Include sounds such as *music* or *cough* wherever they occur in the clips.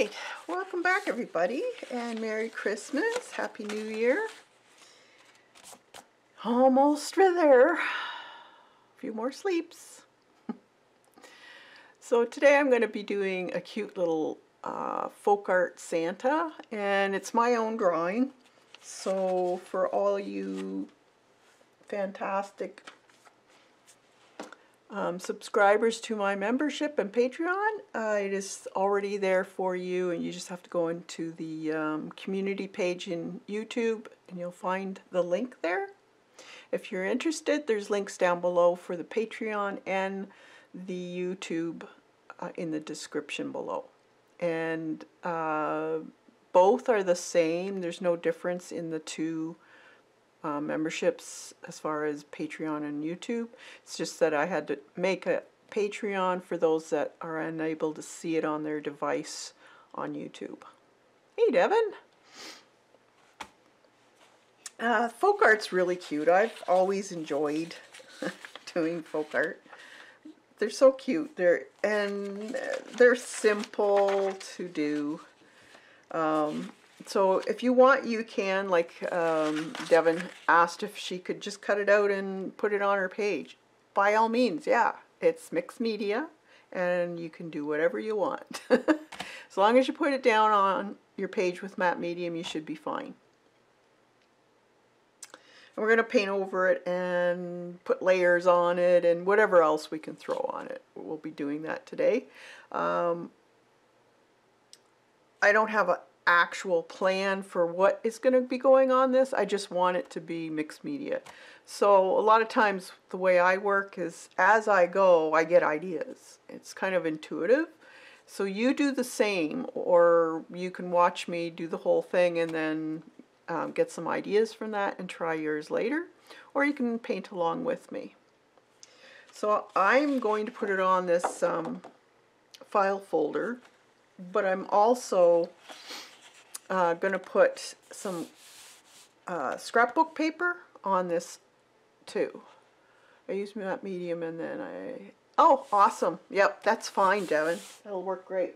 right, welcome back everybody, and Merry Christmas, Happy New Year. Almost there, a few more sleeps. *laughs* so today I'm going to be doing a cute little uh, folk art Santa, and it's my own drawing. So for all you fantastic um, subscribers to my membership and Patreon. Uh, it is already there for you and you just have to go into the um, community page in YouTube and you'll find the link there. If you're interested, there's links down below for the Patreon and the YouTube uh, in the description below. And uh, both are the same. There's no difference in the two uh, memberships as far as Patreon and YouTube. It's just that I had to make a Patreon for those that are unable to see it on their device on YouTube. Hey, Devin. Uh, folk art's really cute. I've always enjoyed *laughs* doing folk art. They're so cute. They're and they're simple to do. Um, so if you want, you can, like um, Devin asked if she could just cut it out and put it on her page. By all means, yeah. It's mixed media, and you can do whatever you want. *laughs* as long as you put it down on your page with matte medium, you should be fine. And we're going to paint over it and put layers on it and whatever else we can throw on it. We'll be doing that today. Um, I don't have a actual plan for what is going to be going on this. I just want it to be mixed media. So a lot of times the way I work is as I go, I get ideas. It's kind of intuitive. So you do the same or you can watch me do the whole thing and then um, get some ideas from that and try yours later. Or you can paint along with me. So I'm going to put it on this um, file folder, but I'm also uh, going to put some uh, scrapbook paper on this too. I use that medium and then I... Oh, awesome. Yep, that's fine, Devin. That'll work great.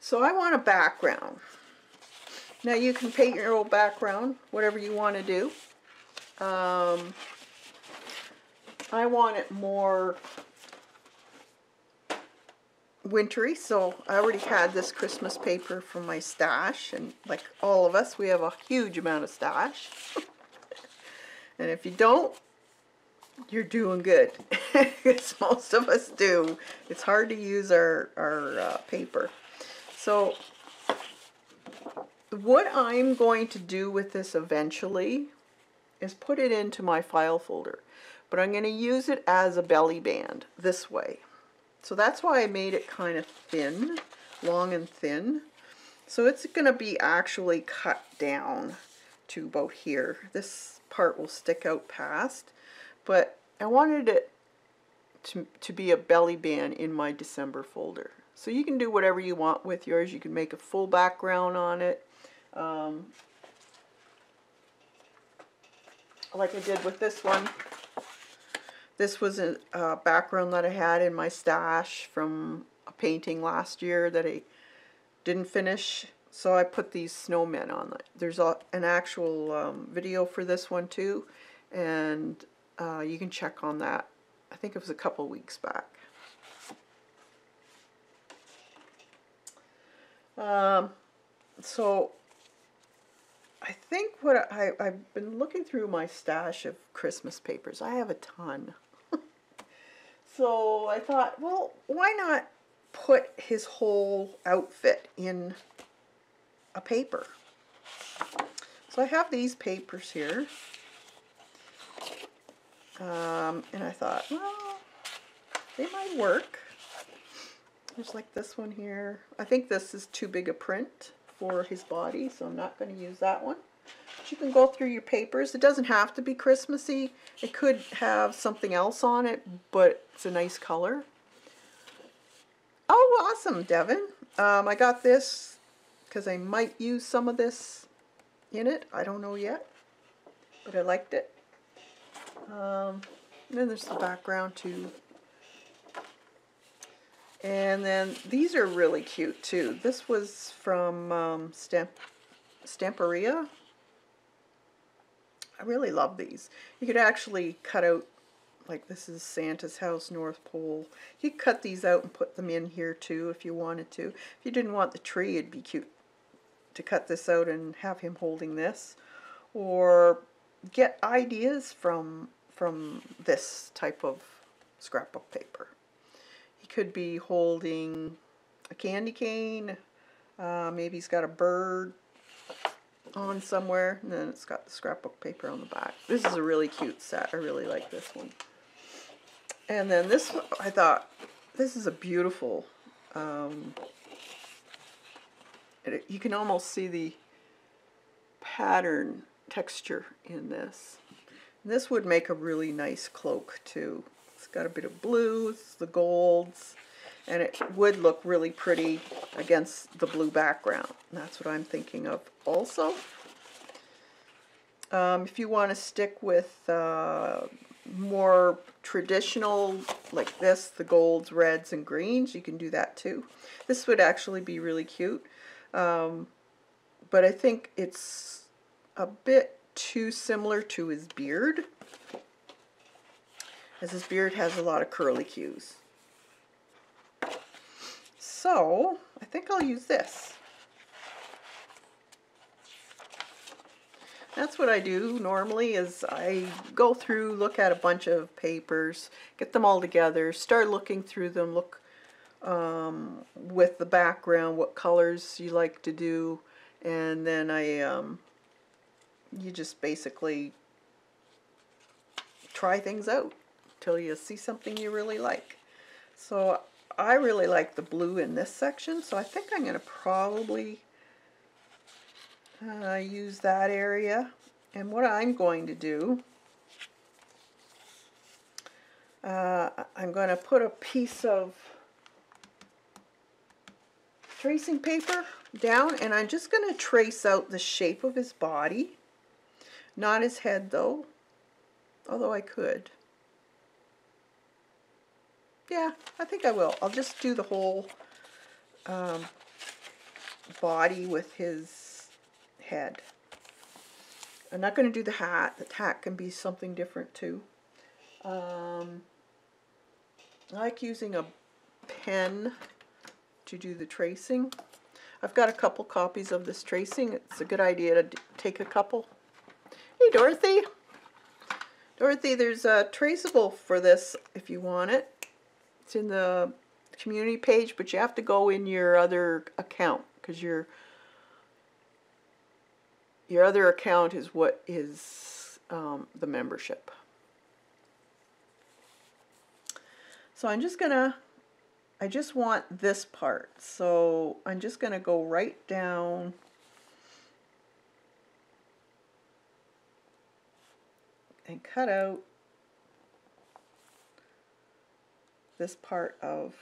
So I want a background. Now you can paint your old background, whatever you want to do. Um, I want it more wintry, so I already had this Christmas paper from my stash, and like all of us, we have a huge amount of stash. *laughs* and if you don't, you're doing good, *laughs* because most of us do. It's hard to use our, our uh, paper. So what I'm going to do with this eventually is put it into my file folder, but I'm going to use it as a belly band this way. So that's why I made it kind of thin, long and thin. So it's going to be actually cut down to about here. This part will stick out past, but I wanted it to, to be a belly band in my December folder. So you can do whatever you want with yours. You can make a full background on it. Um, like I did with this one. This was a, a background that I had in my stash from a painting last year that I didn't finish. So I put these snowmen on it. There's a, an actual um, video for this one too. And uh, you can check on that. I think it was a couple weeks back. Um, so I think what I, I've been looking through my stash of Christmas papers. I have a ton. So I thought, well, why not put his whole outfit in a paper? So I have these papers here. Um, and I thought, well, they might work. There's like this one here. I think this is too big a print for his body, so I'm not going to use that one. You can go through your papers. It doesn't have to be Christmassy. It could have something else on it, but it's a nice color. Oh, awesome, Devin. Um, I got this because I might use some of this in it. I don't know yet, but I liked it. Um, and then there's the background too. And then these are really cute too. This was from um, Stamp Stamperia. I really love these. You could actually cut out, like this is Santa's house, North Pole. You could cut these out and put them in here too if you wanted to. If you didn't want the tree, it'd be cute to cut this out and have him holding this. Or get ideas from from this type of scrapbook paper. He could be holding a candy cane, uh, maybe he's got a bird on somewhere, and then it's got the scrapbook paper on the back. This is a really cute set. I really like this one. And then this one, I thought, this is a beautiful, um, it, you can almost see the pattern texture in this. And this would make a really nice cloak too. It's got a bit of blues, the golds, and it would look really pretty against the blue background. That's what I'm thinking of also. Um, if you want to stick with uh, more traditional like this, the golds, reds, and greens, you can do that too. This would actually be really cute. Um, but I think it's a bit too similar to his beard as his beard has a lot of curly cues. So I think I'll use this. That's what I do normally is I go through, look at a bunch of papers, get them all together, start looking through them, look um, with the background, what colors you like to do, and then I, um, you just basically try things out till you see something you really like. So I really like the blue in this section, so I think I'm going to probably uh, use that area. And what I'm going to do, uh, I'm going to put a piece of tracing paper down and I'm just going to trace out the shape of his body. Not his head though, although I could. Yeah, I think I will. I'll just do the whole um, body with his head. I'm not going to do the hat. The hat can be something different too. Um, I like using a pen to do the tracing. I've got a couple copies of this tracing. It's a good idea to take a couple. Hey Dorothy! Dorothy, there's a traceable for this if you want it. It's in the community page, but you have to go in your other account because your your other account is what is um, the membership. So I'm just gonna, I just want this part. So I'm just gonna go right down and cut out this part of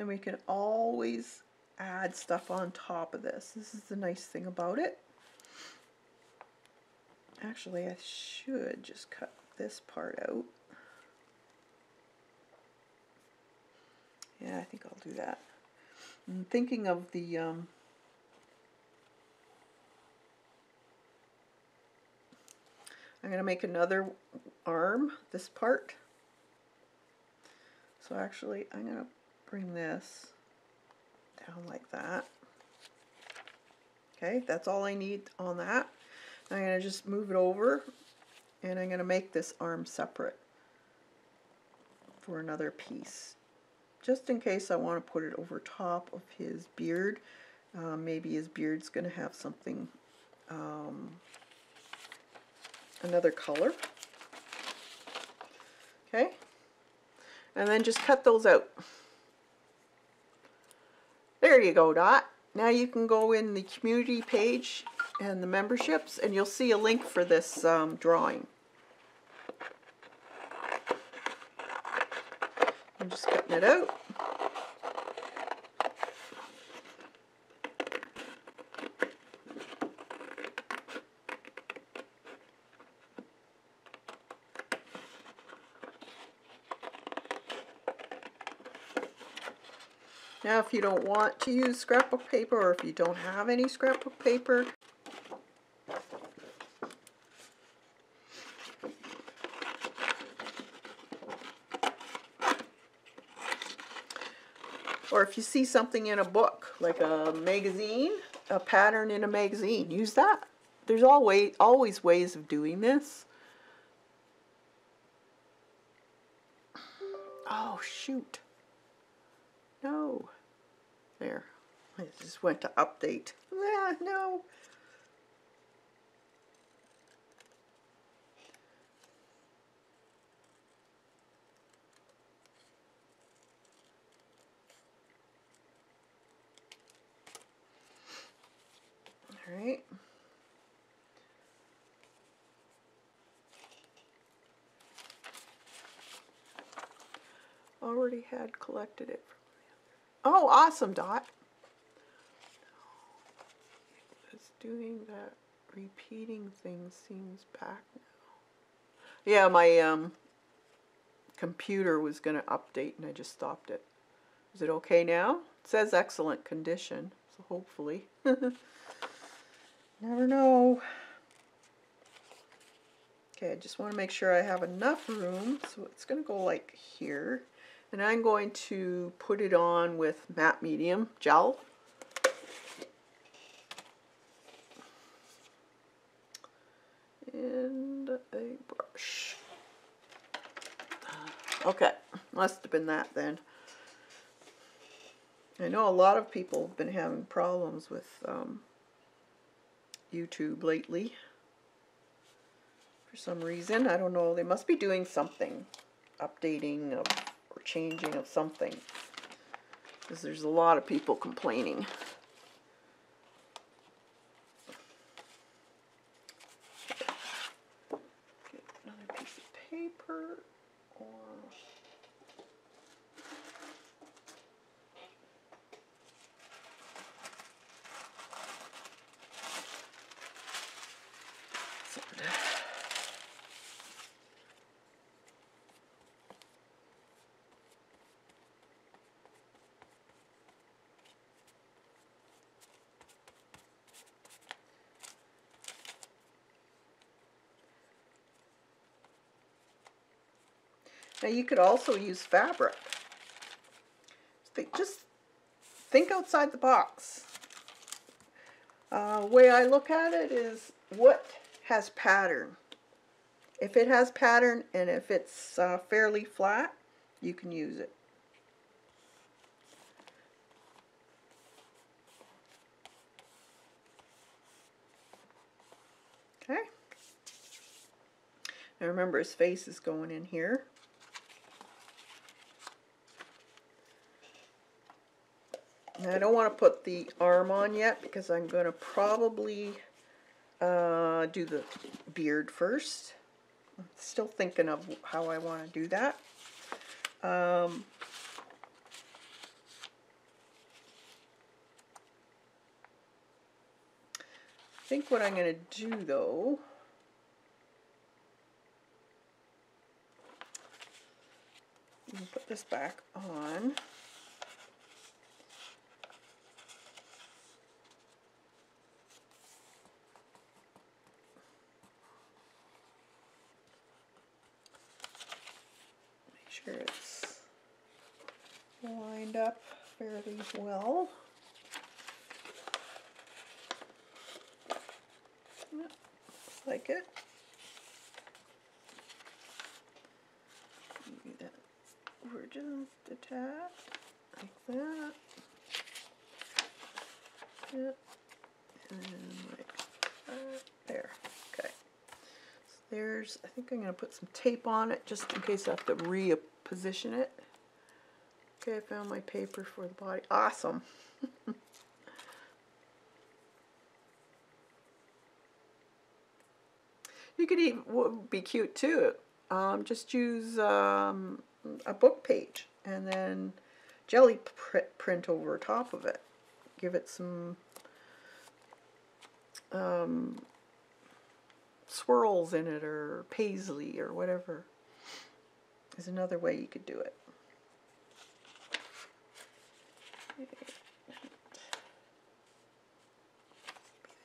and we can always add stuff on top of this. This is the nice thing about it. Actually, I should just cut this part out. Yeah, I think I'll do that. I'm thinking of the um, I'm going to make another arm, this part. So actually, I'm going to bring this down like that. Okay, that's all I need on that. I'm going to just move it over and I'm going to make this arm separate for another piece just in case I want to put it over top of his beard. Uh, maybe his beard's going to have something, um, another color. Okay, and then just cut those out. There you go, Dot. Now you can go in the community page and the memberships and you'll see a link for this um, drawing. Just cutting it out. Now if you don't want to use scrapbook paper or if you don't have any scrapbook paper, you see something in a book, like a magazine, a pattern in a magazine, use that. There's always, always ways of doing this. Oh, shoot. No. There. I just went to update. Ah, no. All right. Already had collected it. Oh, awesome, Dot. It's doing that repeating thing seems back now. Yeah, my um, computer was going to update and I just stopped it. Is it okay now? It says excellent condition, so hopefully. *laughs* Never know. Okay, I just want to make sure I have enough room, so it's going to go like here. And I'm going to put it on with matte medium gel. And a brush. Okay, must have been that then. I know a lot of people have been having problems with um, YouTube lately. For some reason, I don't know, they must be doing something, updating of or changing of something. Because there's a lot of people complaining. Get another piece of paper or something. Now you could also use fabric. Just think outside the box. Uh, way I look at it is what has pattern. If it has pattern and if it's uh, fairly flat, you can use it. Okay. Now remember his face is going in here. Now I don't want to put the arm on yet because I'm going to probably uh, do the beard first. I'm still thinking of how I want to do that. Um, I think what I'm going to do though put this back on. Make sure it's lined up well. Yep, like it. Maybe that we're just a tad like that. Yep. And like that. There. Okay. So there's, I think I'm going to put some tape on it just in case I have to reposition it. Okay, I found my paper for the body. Awesome. *laughs* you could even, be cute too. Um, just use um, a book page and then jelly pr print over top of it. Give it some um, swirls in it or paisley or whatever is another way you could do it.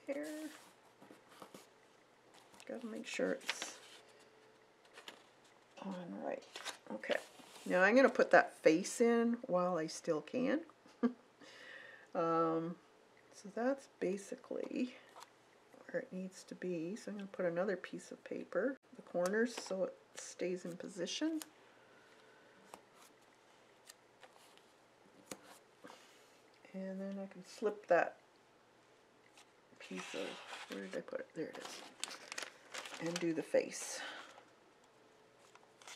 There. Gotta make sure it's on right. Okay. Now I'm going to put that face in while I still can. *laughs* um, so that's basically where it needs to be. So I'm going to put another piece of paper, the corners, so it stays in position. And then I can slip that piece of, where did I put it? There it is. And do the face.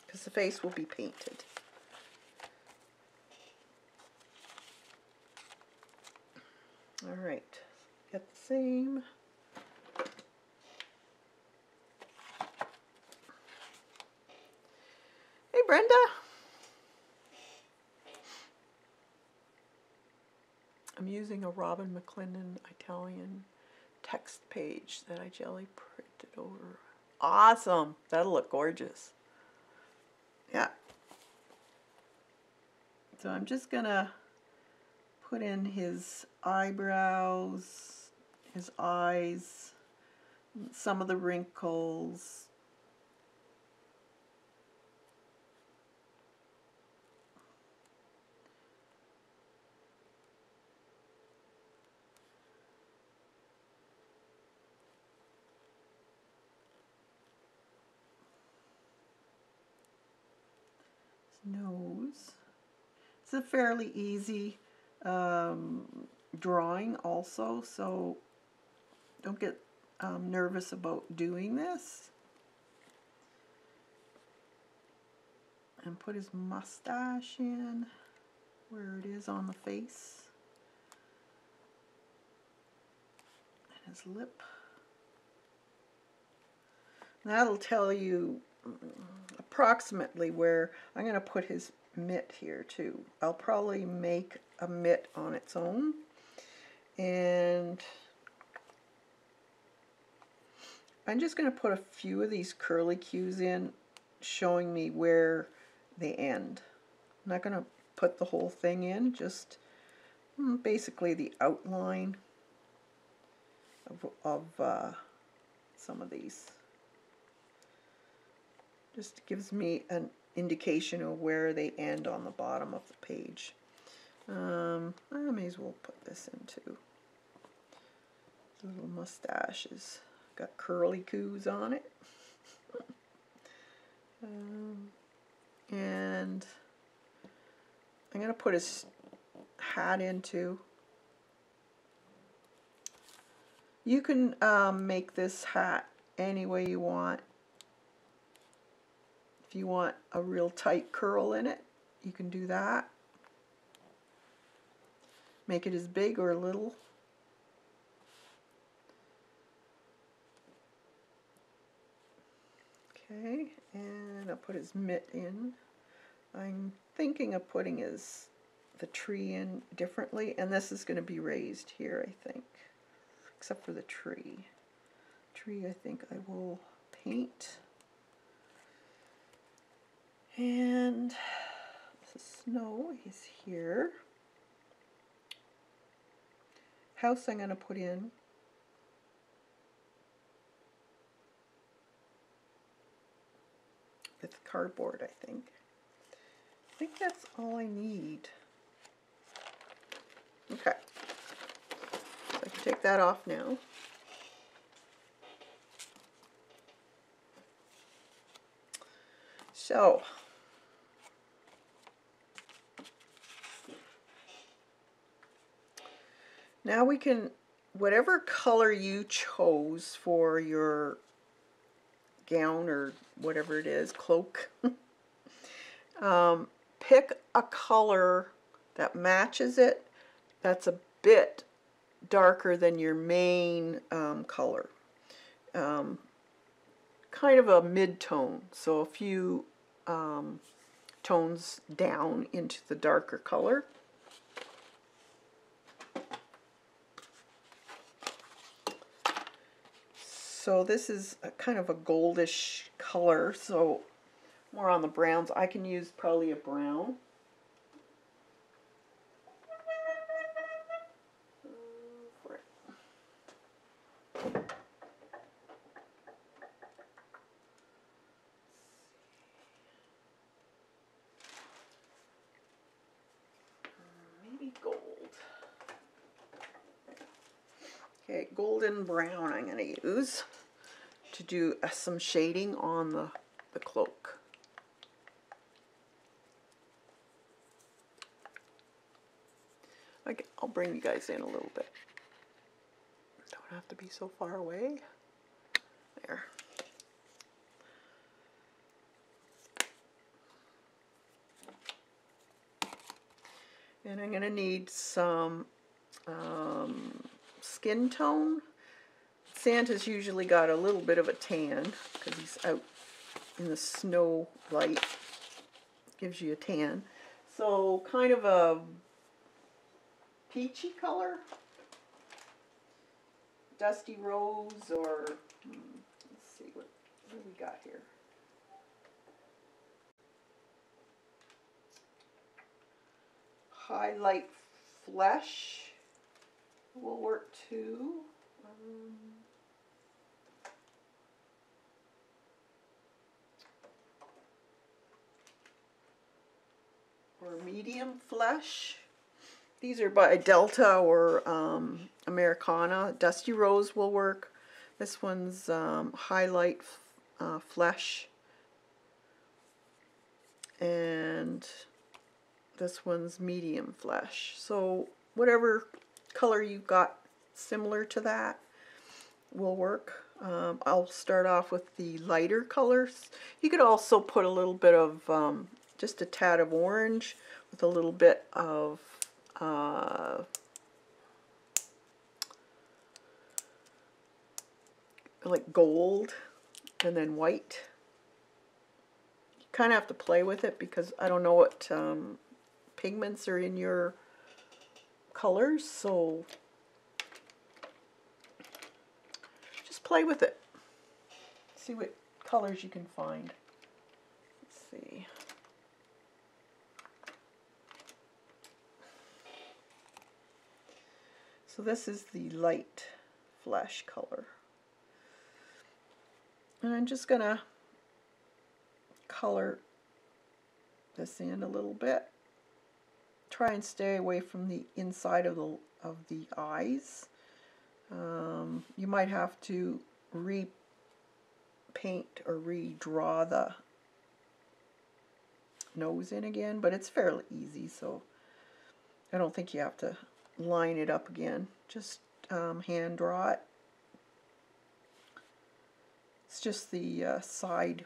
Because the face will be painted. All right, get the same. Hey, Brenda. I'm using a Robin McClendon Italian text page that I jelly printed over. Awesome. That'll look gorgeous. Yeah. So I'm just going to put in his eyebrows, his eyes, some of the wrinkles. Nose. It's a fairly easy um, drawing also, so don't get um, nervous about doing this. And put his mustache in where it is on the face. And his lip. That'll tell you approximately where I'm going to put his mitt here too. I'll probably make a mitt on its own. And I'm just going to put a few of these curly cues in showing me where they end. I'm not going to put the whole thing in, just mm, basically the outline of, of uh, some of these. Just gives me an indication of where they end on the bottom of the page. Um, I may as well put this in too. Little mustaches. Got curly coos on it. *laughs* um, and I'm going to put his hat into. You can um, make this hat any way you want. If you want a real tight curl in it, you can do that. Make it as big or little. Okay, and I'll put his mitt in. I'm thinking of putting his the tree in differently, and this is going to be raised here, I think, except for the tree. Tree, I think I will paint. And *sighs* the snow is here. House I'm going to put in. With cardboard, I think. I think that's all I need. Okay. So I can take that off now. So, Now we can, whatever color you chose for your gown or whatever it is, cloak, *laughs* um, pick a color that matches it that's a bit darker than your main um, color. Um, kind of a mid-tone, so a few um, tones down into the darker color. So this is kind of a goldish color, so more on the browns. I can use probably a brown. golden brown I'm going to use to do uh, some shading on the, the cloak. I'll bring you guys in a little bit. Don't have to be so far away. There. And I'm going to need some um, skin tone. Santa's usually got a little bit of a tan because he's out in the snow light. Gives you a tan. So kind of a peachy color. Dusty rose or, hmm, let's see what, what we got here. Highlight flesh will work too. Um, or medium flesh. These are by Delta or um, Americana. Dusty Rose will work. This one's um, Highlight uh, Flesh. And this one's Medium Flesh. So whatever color you've got similar to that will work. Um, I'll start off with the lighter colors. You could also put a little bit of um, just a tad of orange with a little bit of uh, like gold and then white. You kind of have to play with it because I don't know what um, pigments are in your colors, so just play with it. See what colors you can find. Let's see. So this is the light flesh color. And I'm just going to color this in a little bit. Try and stay away from the inside of the, of the eyes. Um, you might have to repaint or redraw the nose in again, but it's fairly easy, so I don't think you have to line it up again. Just um, hand draw it. It's just the uh, side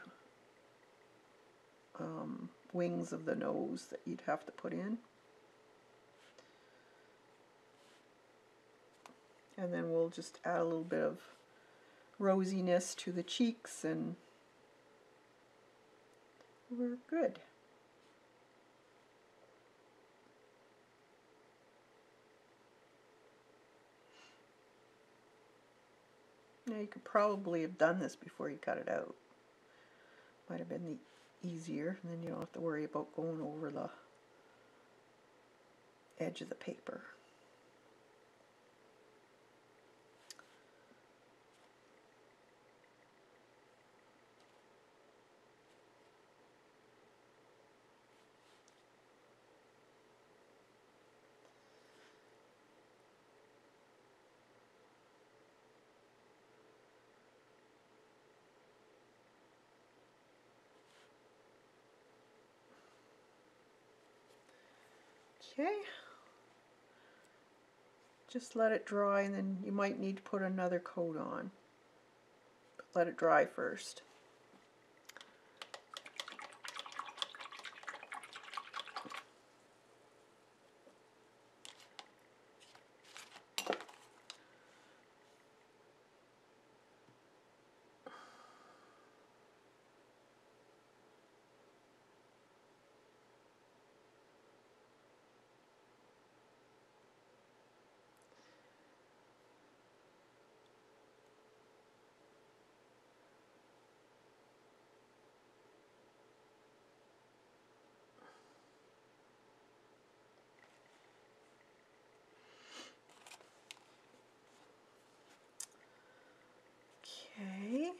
um, wings of the nose that you'd have to put in. And then we'll just add a little bit of rosiness to the cheeks and we're good. Now you could probably have done this before you cut it out. Might have been the easier, and then you don't have to worry about going over the edge of the paper. Okay. Just let it dry and then you might need to put another coat on. But Let it dry first.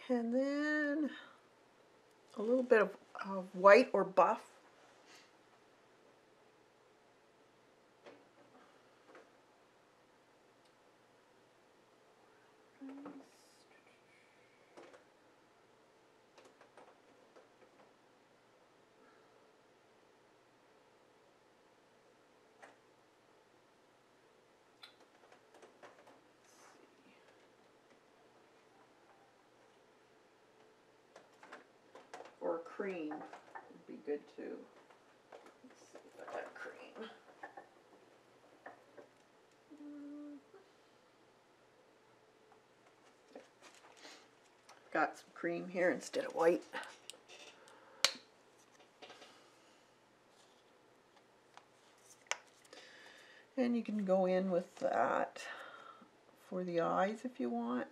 And then a little bit of, of white or buff. cream would be good too. Let's see if I got cream. Got some cream here instead of white. And you can go in with that for the eyes if you want.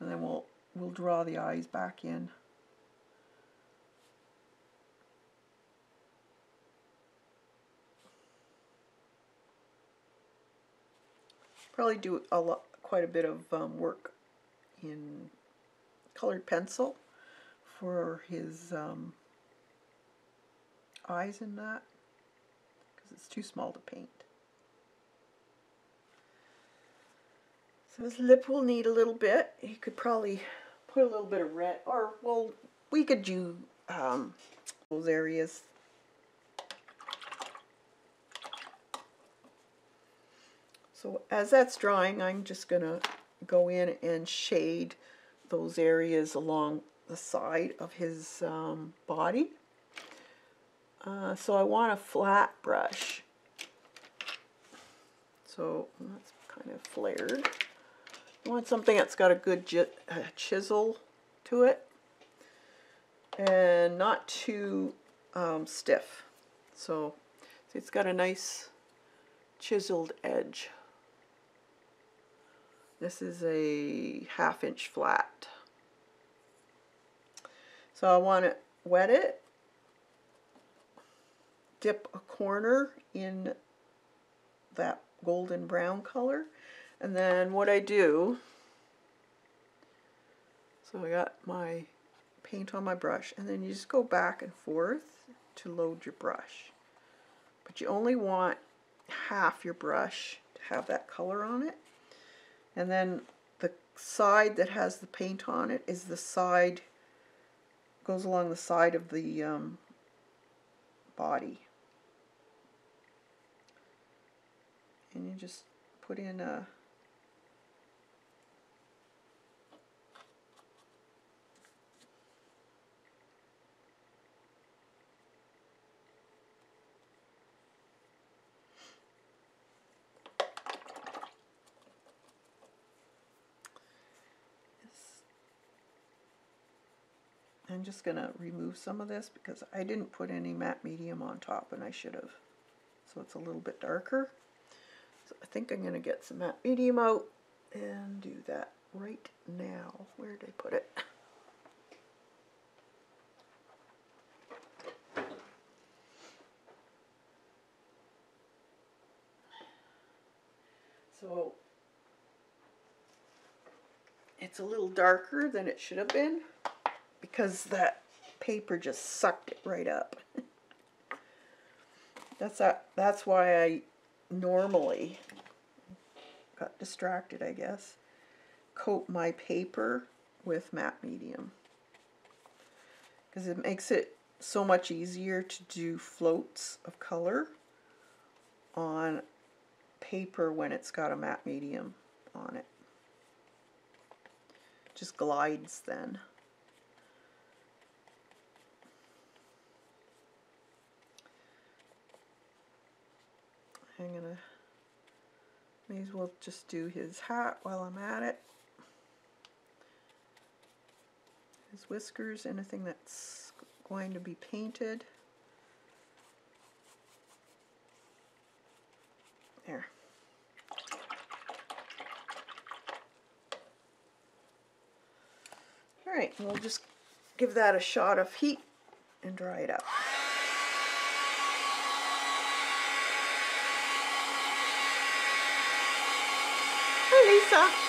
And then we'll we'll draw the eyes back in. Probably do a lot, quite a bit of um, work in colored pencil for his um, eyes in that because it's too small to paint. So his lip will need a little bit. He could probably put a little bit of red, or well, we could do um, those areas. So as that's drying, I'm just going to go in and shade those areas along the side of his um, body. Uh, so I want a flat brush. So that's kind of flared. I want something that's got a good uh, chisel to it and not too um, stiff. So it's got a nice chiseled edge. This is a half inch flat. So I want to wet it, dip a corner in that golden brown color, and then what I do, so I got my paint on my brush, and then you just go back and forth to load your brush. But you only want half your brush to have that color on it. And then the side that has the paint on it is the side, goes along the side of the um, body. And you just put in a I'm just going to remove some of this because I didn't put any matte medium on top and I should have. So it's a little bit darker. So I think I'm going to get some matte medium out and do that right now. Where did I put it? So it's a little darker than it should have been because that paper just sucked it right up. *laughs* that's that. That's why I normally got distracted, I guess. Coat my paper with matte medium because it makes it so much easier to do floats of color on paper when it's got a matte medium on it. Just glides then. I'm gonna may as well just do his hat while I'm at it. His whiskers, anything that's going to be painted. There. Alright, we'll just give that a shot of heat and dry it up. pensar.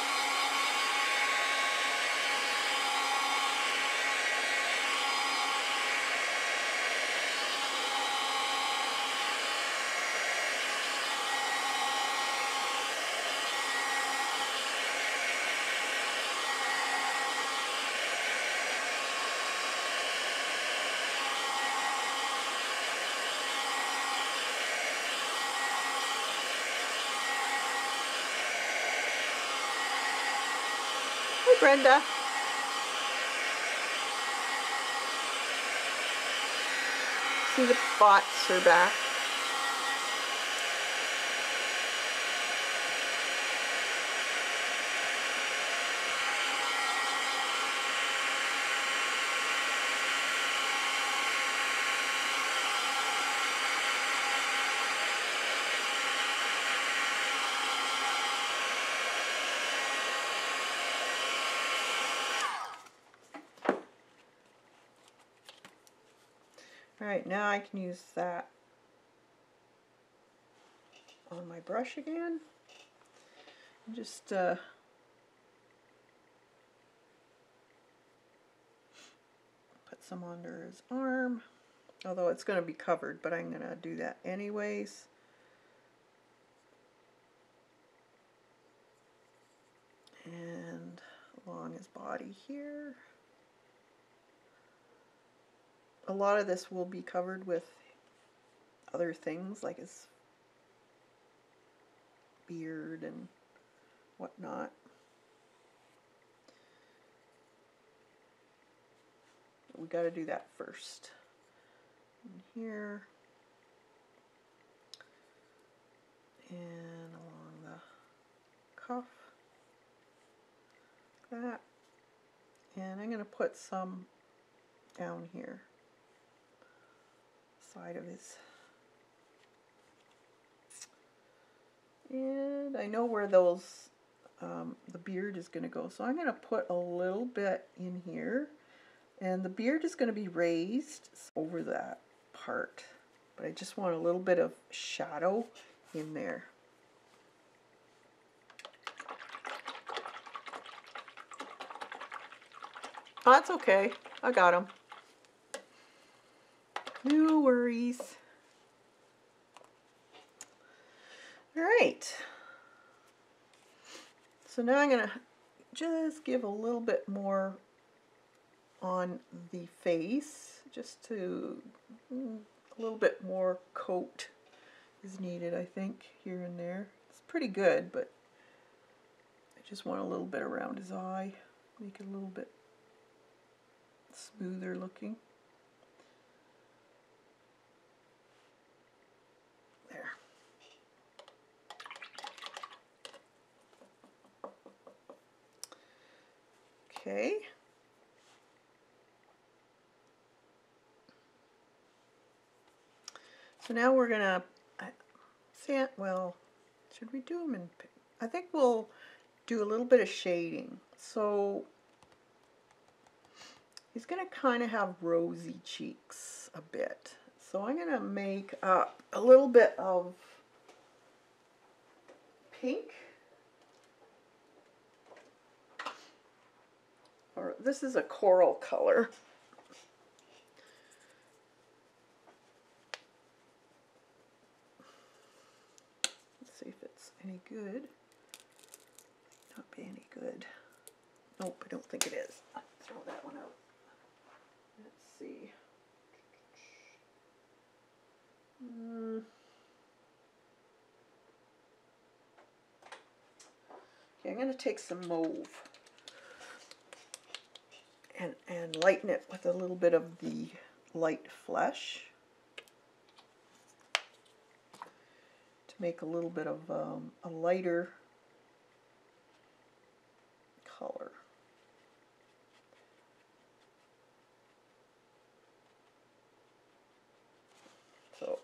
Brenda. See the bots are back. Can use that on my brush again. And just uh, put some under his arm. Although it's going to be covered, but I'm going to do that anyways. And along his body here a lot of this will be covered with other things like his beard and whatnot. we got to do that first. And here and along the cuff, like that. And I'm going to put some down here of his. And I know where those um, the beard is going to go so I'm going to put a little bit in here. And the beard is going to be raised over that part but I just want a little bit of shadow in there. That's okay. I got him no worries. All right. So now I'm going to just give a little bit more on the face, just to mm, a little bit more coat is needed, I think, here and there. It's pretty good, but I just want a little bit around his eye, make it a little bit smoother looking. Okay. So now we're going to, well, should we do them in, I think we'll do a little bit of shading. So he's going to kind of have rosy cheeks a bit. So I'm going to make up a little bit of pink. Or this is a coral color. Let's see if it's any good. Not be any good. Nope, I don't think it is. throw that one out. Let's see. Mm. Okay, I'm going to take some mauve and, and lighten it with a little bit of the light flesh to make a little bit of um, a lighter color. So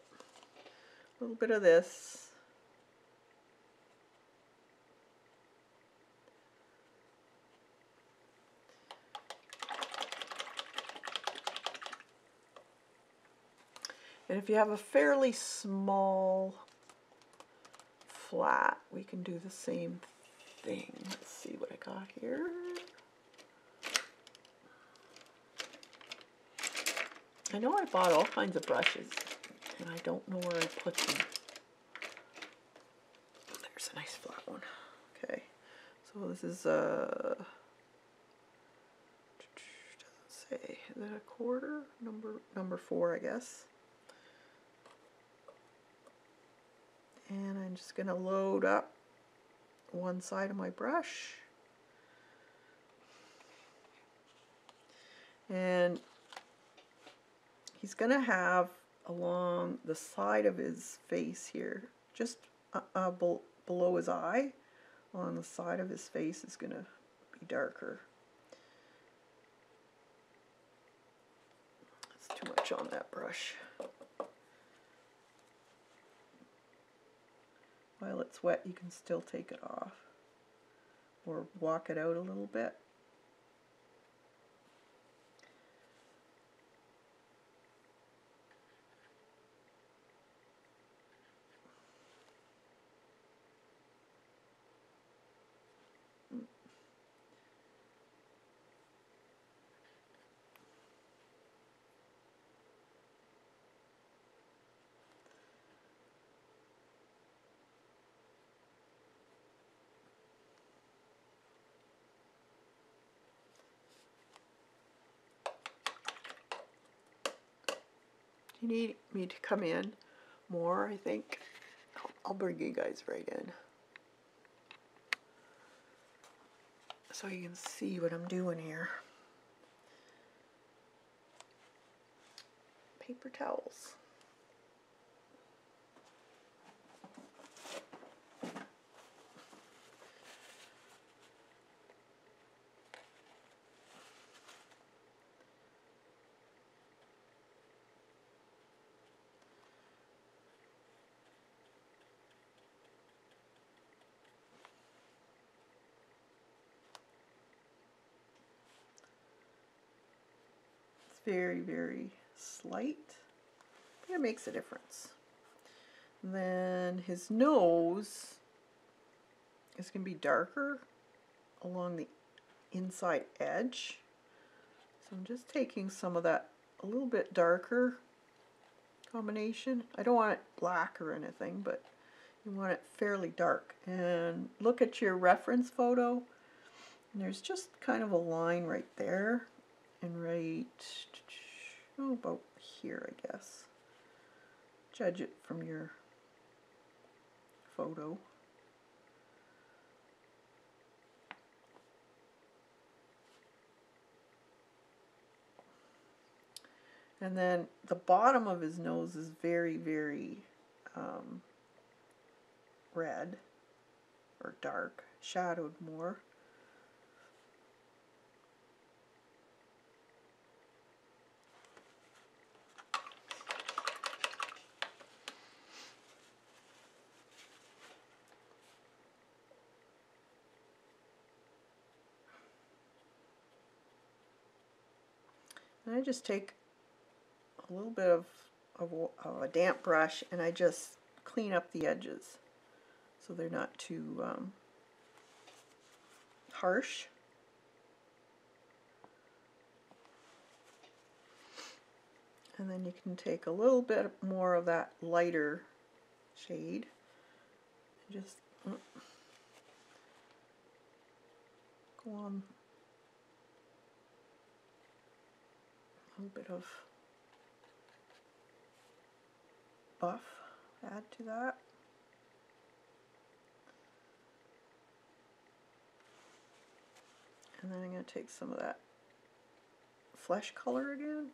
a little bit of this And if you have a fairly small flat, we can do the same thing. Let's see what I got here. I know I bought all kinds of brushes, and I don't know where I put them. There's a nice flat one. Okay, so this is a, uh, doesn't say, is that a quarter? Number, number four, I guess. And I'm just going to load up one side of my brush and he's going to have along the side of his face here, just uh, uh, be below his eye, on the side of his face is going to be darker. That's too much on that brush. While it's wet, you can still take it off or walk it out a little bit. You need me to come in more, I think I'll bring you guys right in. So you can see what I'm doing here. Paper towels. Very, very slight, it makes a difference. Then his nose is going to be darker along the inside edge. So I'm just taking some of that a little bit darker combination. I don't want it black or anything, but you want it fairly dark. And look at your reference photo. And there's just kind of a line right there and right oh, about here, I guess. Judge it from your photo. And then the bottom of his nose is very, very um, red or dark, shadowed more. I just take a little bit of, of, of, a damp brush and I just clean up the edges so they're not too um, harsh. And then you can take a little bit more of that lighter shade and just mm, go on little bit of buff add to that. And then I'm going to take some of that flesh color again,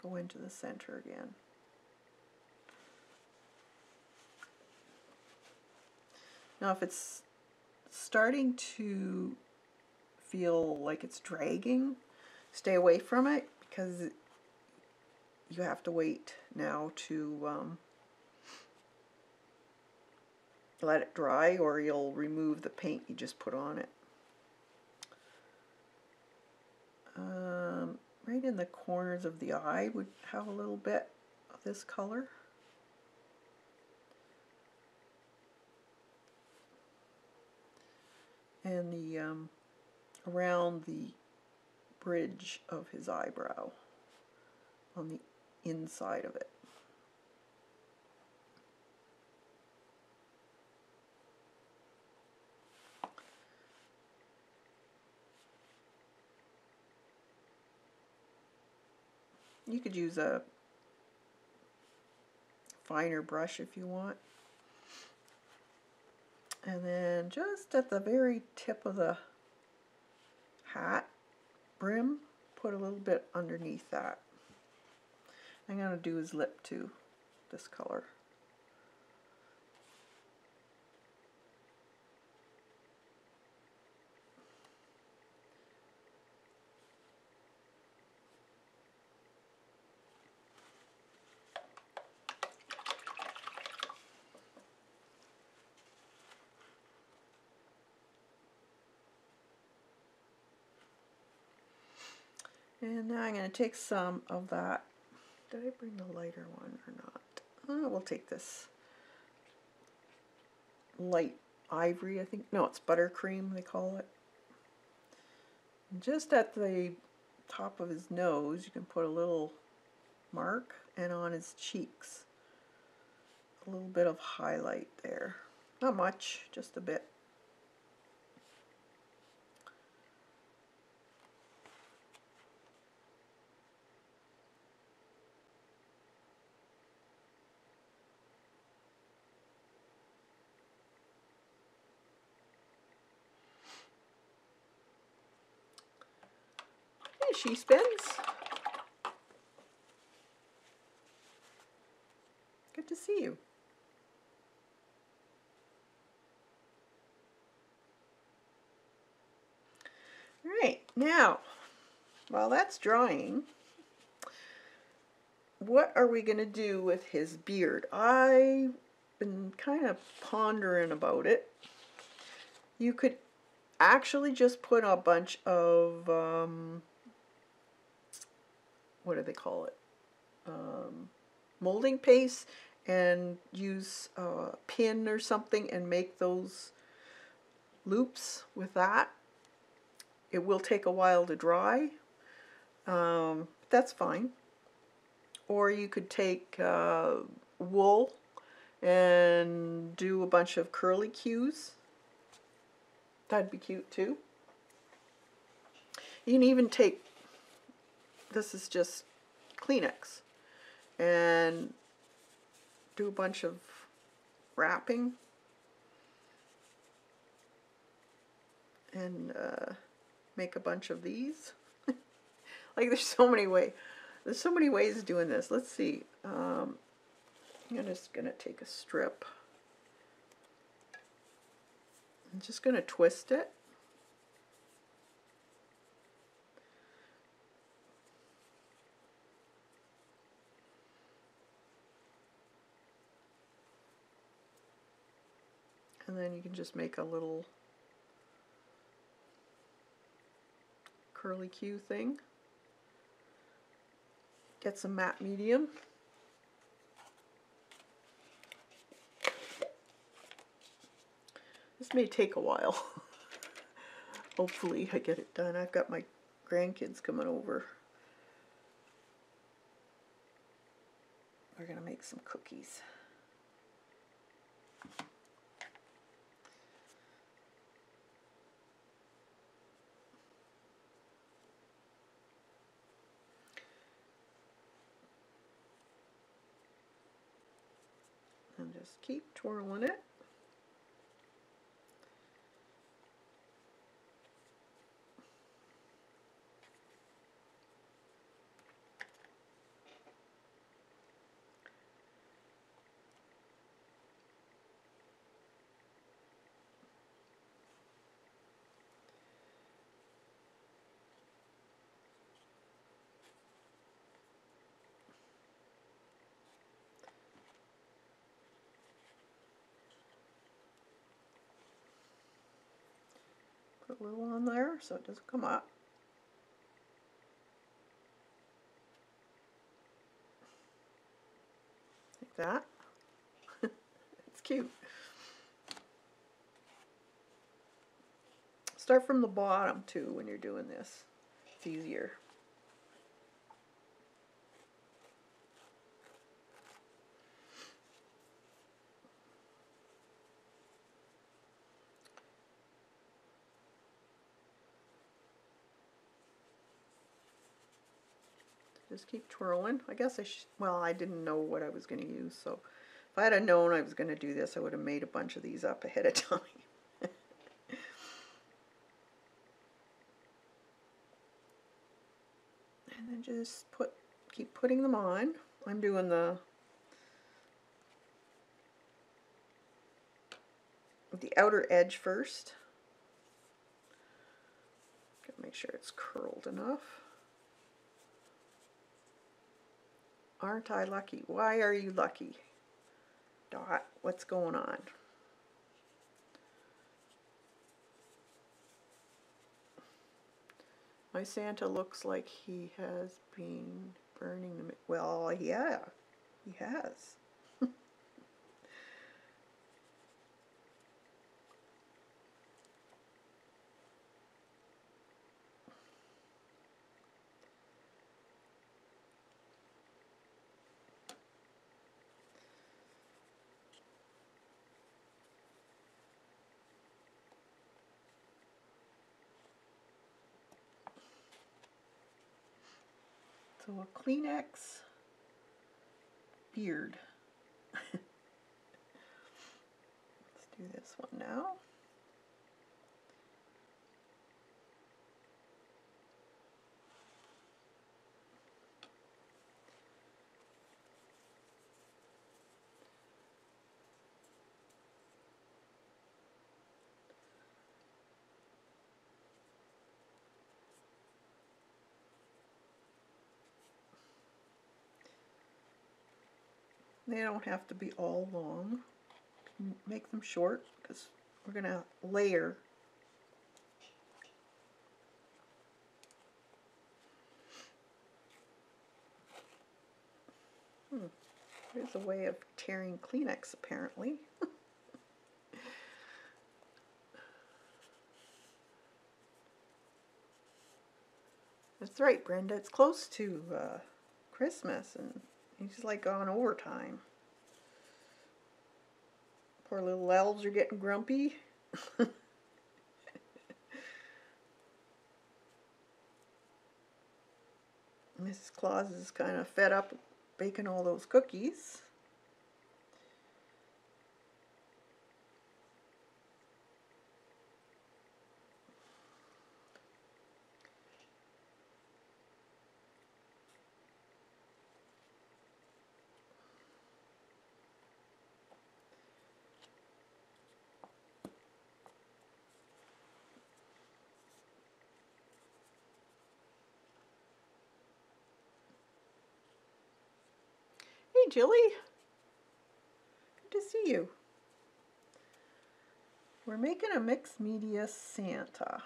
go into the center again. Now if it's starting to feel like it's dragging, stay away from it because you have to wait now to um, let it dry or you'll remove the paint you just put on it. Um, right in the corners of the eye would have a little bit of this color. And the um, around the bridge of his eyebrow on the inside of it. You could use a finer brush if you want. And then just at the very tip of the hat brim, put a little bit underneath that. I'm going to do his lip too, this color. And now I'm going to take some of that. Did I bring the lighter one or not? Oh, we'll take this light ivory, I think. No, it's buttercream, they call it. And just at the top of his nose, you can put a little mark, and on his cheeks, a little bit of highlight there. Not much, just a bit. She spins. Good to see you. All right, now, while that's drying, what are we going to do with his beard? I've been kind of pondering about it. You could actually just put a bunch of um, what do they call it? Um, molding paste and use a pin or something and make those loops with that. It will take a while to dry. Um, that's fine. Or you could take uh, wool and do a bunch of curly cues. That'd be cute too. You can even take this is just Kleenex and do a bunch of wrapping and uh, make a bunch of these. *laughs* like there's so many ways. There's so many ways of doing this. Let's see. Um, I'm just going to take a strip. I'm just going to twist it. And then you can just make a little curly Q thing. Get some matte medium. This may take a while. *laughs* Hopefully I get it done. I've got my grandkids coming over. We're going to make some cookies. just keep twirling it. Put a little on there so it doesn't come up. Like that. *laughs* it's cute. Start from the bottom too when you're doing this. It's easier. Just keep twirling. I guess I should, well, I didn't know what I was going to use, so if I had known I was going to do this, I would have made a bunch of these up ahead of *laughs* time. and then just put, keep putting them on I'm doing the the outer edge first. Make sure it's curled enough. Aren't I lucky? Why are you lucky? Dot, what's going on? My Santa looks like he has been burning the... Well, yeah, he has. A Kleenex beard. *laughs* Let's do this one now. They don't have to be all long. Make them short because we're going to layer. Hmm. There's a way of tearing Kleenex apparently. *laughs* That's right, Brenda. It's close to uh, Christmas and He's like on overtime. Poor little elves are getting grumpy. *laughs* Mrs. Claus is kind of fed up baking all those cookies. Jilly. Good to see you. We're making a mixed media Santa.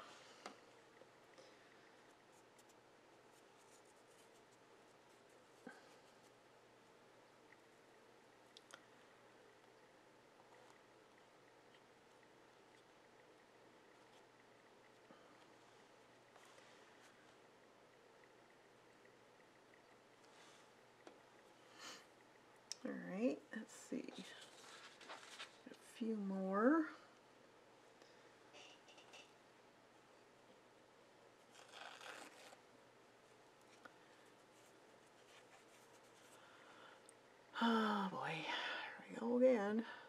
Alright, let's see. A few more. Oh boy, here we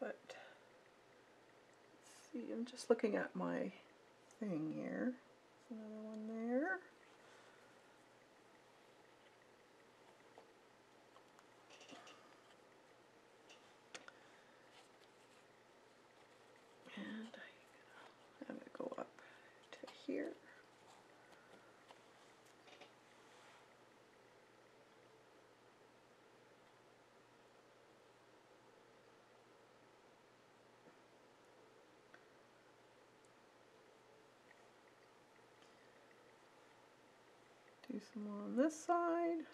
put, see, I'm just looking at my thing here. There's another one there. some more on this side.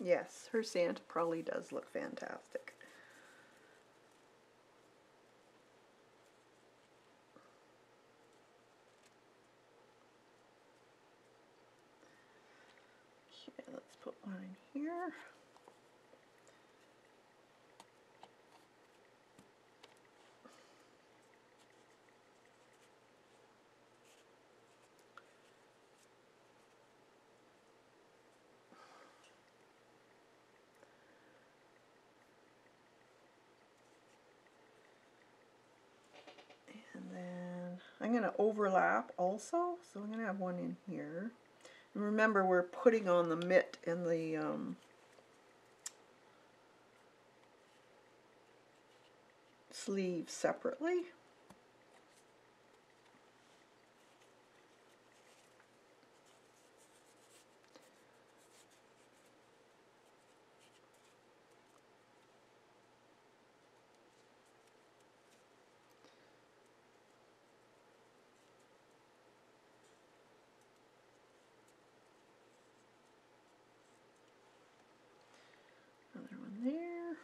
Yes, her Santa probably does look fantastic. Put one in here. And then I'm going to overlap also, so I'm going to have one in here. Remember, we're putting on the mitt and the um, sleeve separately. Another one there.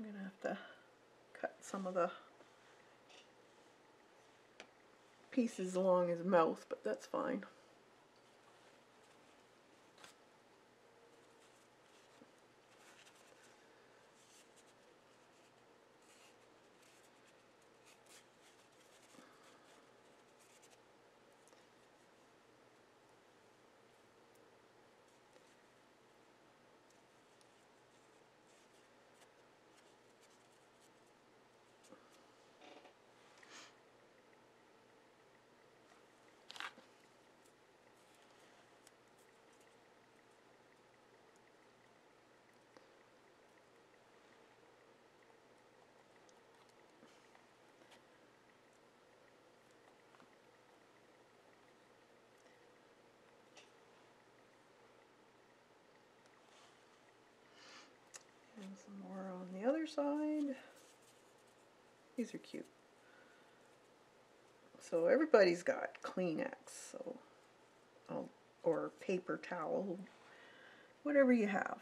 I'm gonna have to cut some of the pieces along his mouth, but that's fine. Some more on the other side. These are cute. So everybody's got Kleenex, so I'll, or paper towel, whatever you have.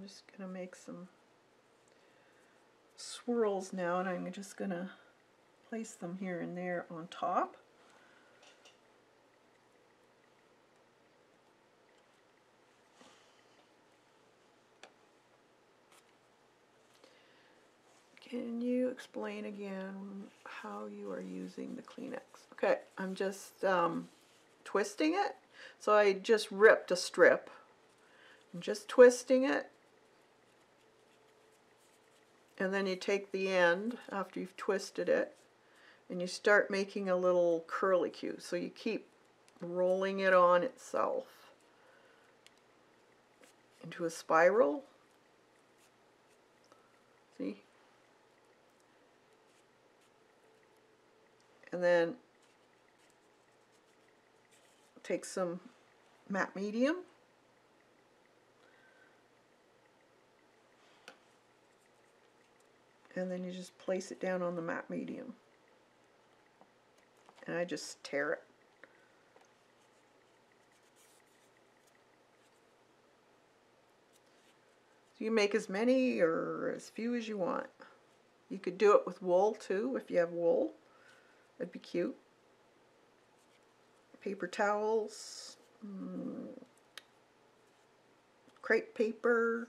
I'm just going to make some swirls now and I'm just going to place them here and there on top. Can you explain again how you are using the Kleenex? Okay, I'm just um, twisting it. So I just ripped a strip. I'm just twisting it. And then you take the end after you've twisted it and you start making a little curlicue. So you keep rolling it on itself into a spiral. See? and then take some matte medium and then you just place it down on the matte medium. And I just tear it. So you make as many or as few as you want. You could do it with wool too if you have wool. That'd be cute. Paper towels, mm, crepe paper.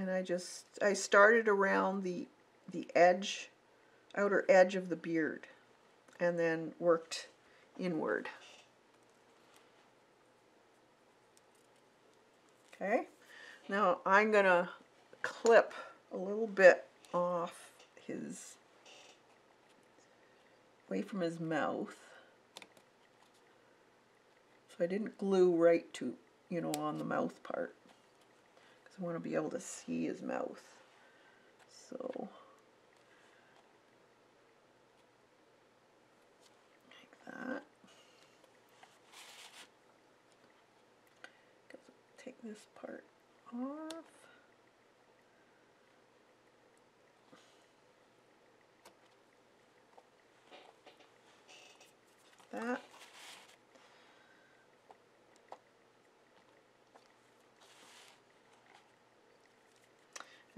And I just, I started around the, the edge outer edge of the beard and then worked inward. Okay, now I'm gonna clip a little bit off his, away from his mouth. So I didn't glue right to, you know, on the mouth part. I want to be able to see his mouth. So, like that. Take this part off. That.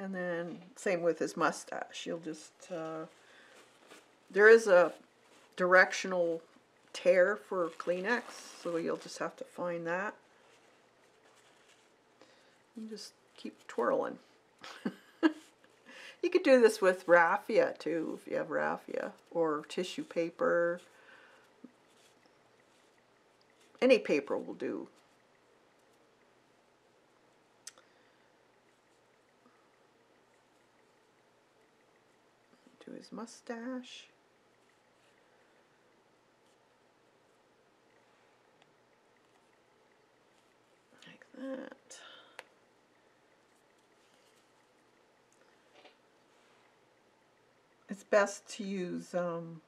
And then same with his mustache. You'll just, uh, there is a directional tear for Kleenex, so you'll just have to find that. And just keep twirling. *laughs* you could do this with raffia too, if you have raffia, or tissue paper. Any paper will do. His mustache. Like that. It's best to use um,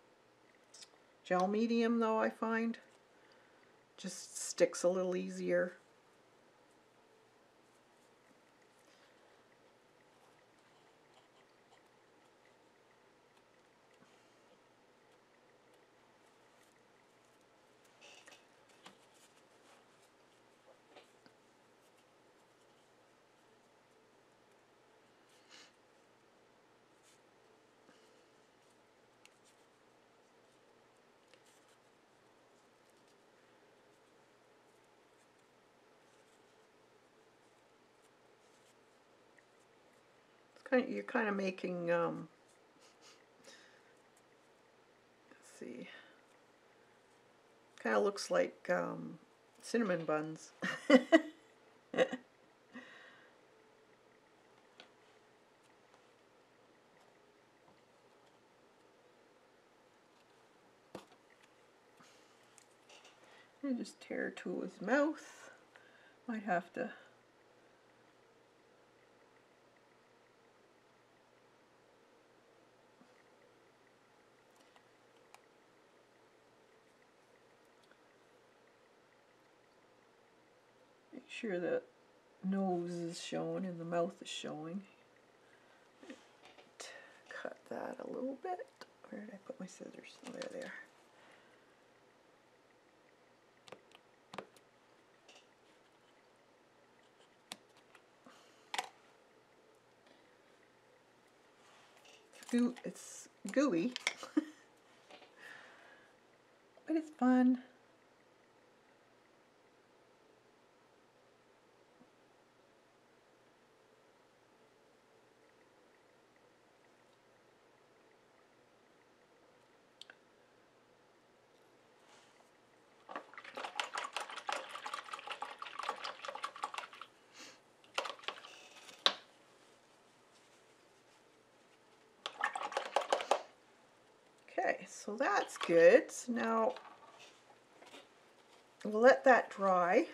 gel medium though, I find. Just sticks a little easier. Kind of, you're kind of making, um, let's see, kind of looks like um, cinnamon buns. *laughs* just tear to his mouth. Might have to sure the nose is showing and the mouth is showing. Cut that a little bit. Where did I put my scissors? Oh, there they are. It's gooey, *laughs* but it's fun. Okay, so that's good. So now we'll let that dry.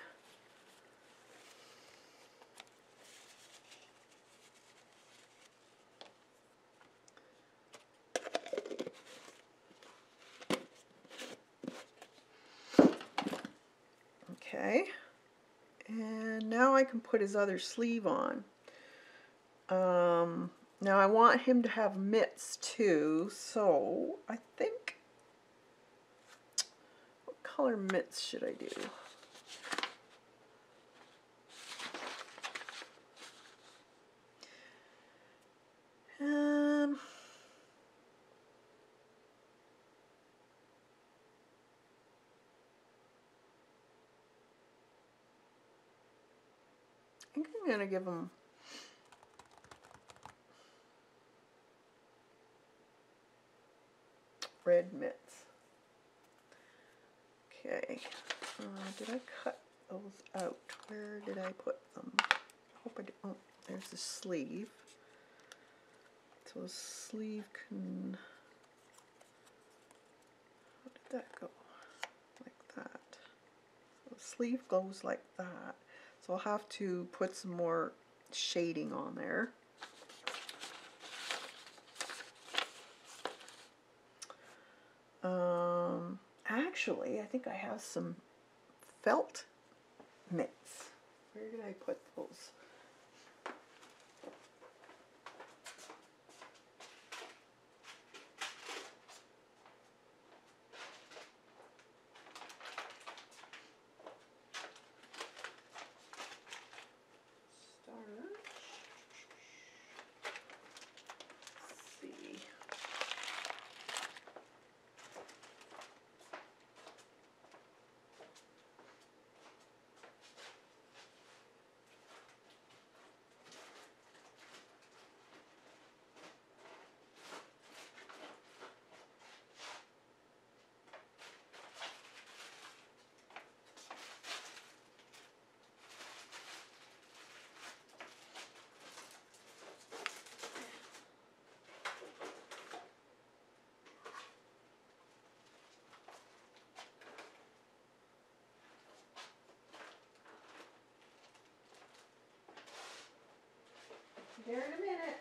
Okay, and now I can put his other sleeve on. Um, now I want him to have mitts too, so I think, color mitts should I do? Um, I think I'm going to give them red mitts. Okay, uh, did I cut those out? Where did I put them? I hope I did. Oh, there's the sleeve. So the sleeve can. How did that go? Like that. So the sleeve goes like that. So I'll have to put some more shading on there. Um, actually, I think I have some felt mitts. Where did I put those? Starch. Let's see. There in a minute.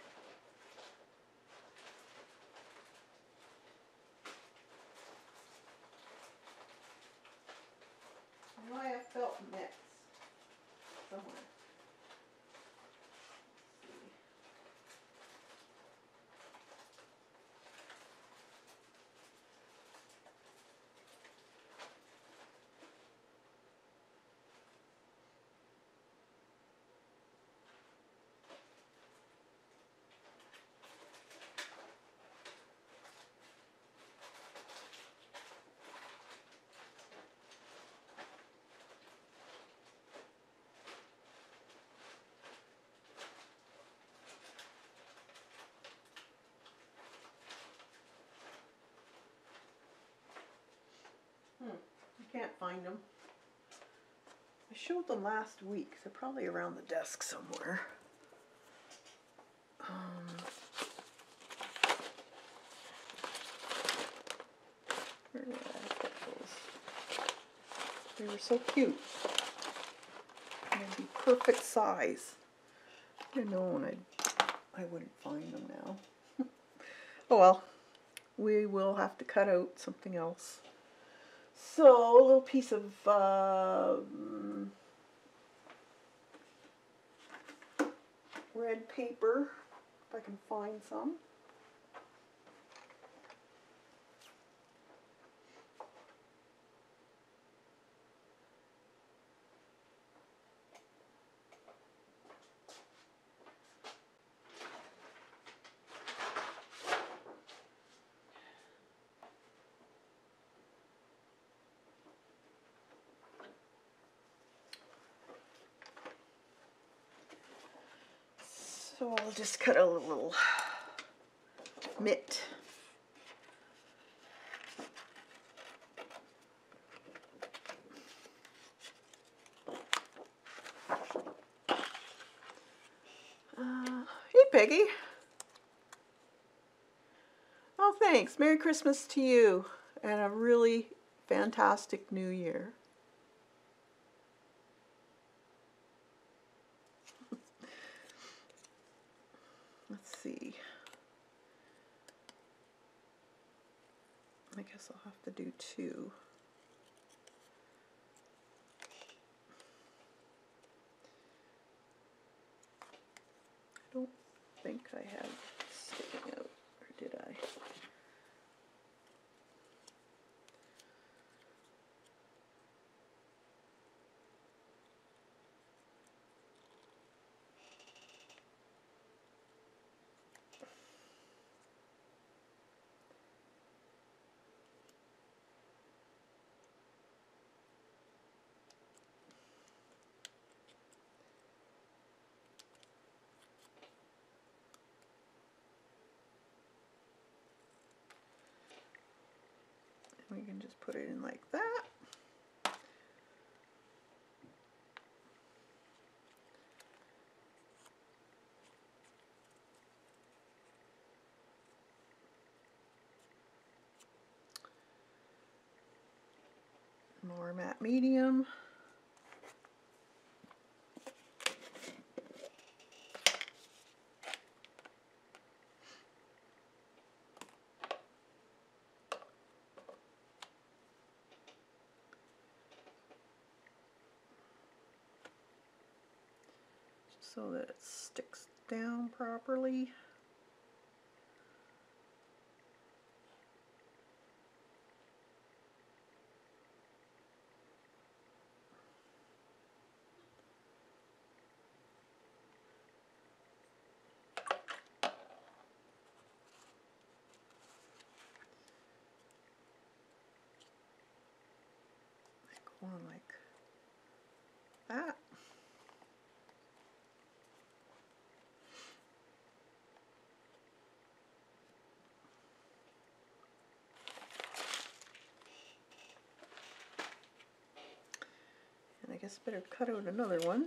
I know I have felt mitts somewhere. Can't find them. I showed them last week. They're probably around the desk somewhere. Um, where did I put those? They were so cute. And they'd be perfect size. I known I'd, I wouldn't find them now. *laughs* oh well, we will have to cut out something else. So a little piece of um, red paper, if I can find some. So I'll just cut a little mitt. Uh, hey Peggy. Oh thanks. Merry Christmas to you and a really fantastic new year. We can just put it in like that. More matte medium. So that it sticks down properly. On like that. Guess better cut out another one.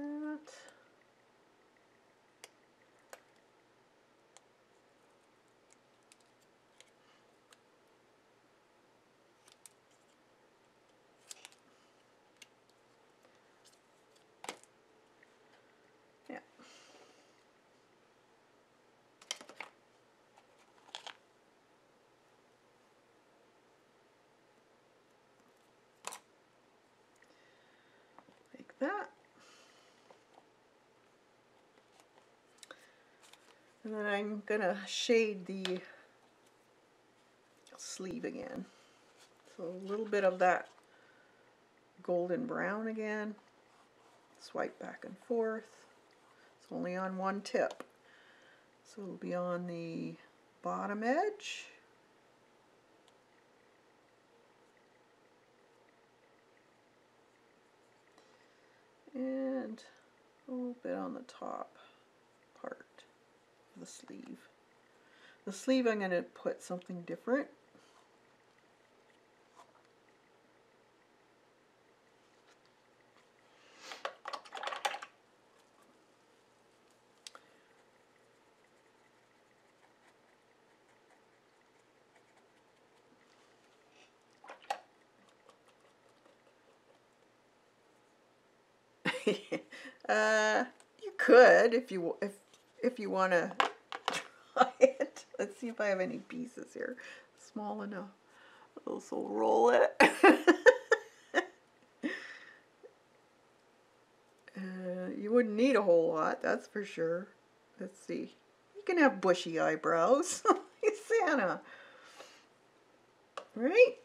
That. Yeah. like that. And then I'm gonna shade the sleeve again. So a little bit of that golden brown again. Swipe back and forth. It's only on one tip. So it'll be on the bottom edge. and a little bit on the top the sleeve. The sleeve I'm going to put something different. *laughs* uh, you could if you if if you want to *laughs* try it. Let's see if I have any pieces here, small enough. Also roll it. *laughs* uh, you wouldn't need a whole lot, that's for sure. Let's see. You can have bushy eyebrows, *laughs* Santa. Right?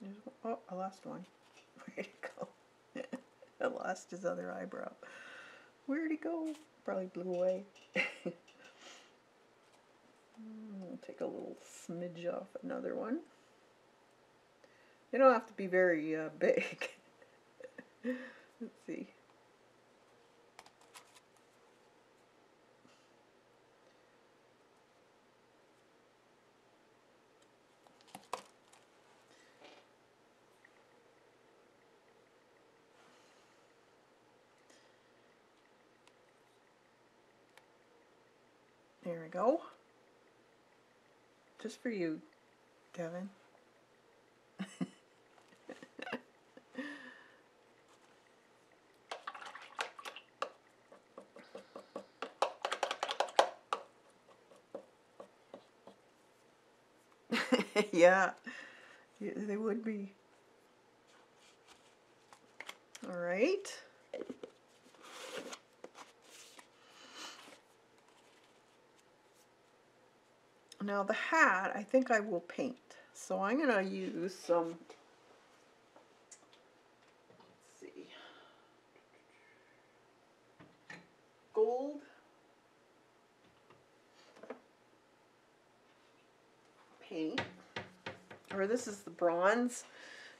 There's one- Oh, I lost one. *laughs* Where'd it go? *laughs* I lost his other eyebrow. Where'd he go? Probably blew away. *laughs* I'll take a little smidge off another one. They don't have to be very uh, big. Let's see. There we go. Just for you, Devin. *laughs* yeah, yeah, they would be. All right. Now the hat, I think I will paint. So I'm going to use some, let's see, gold paint, or this is the bronze.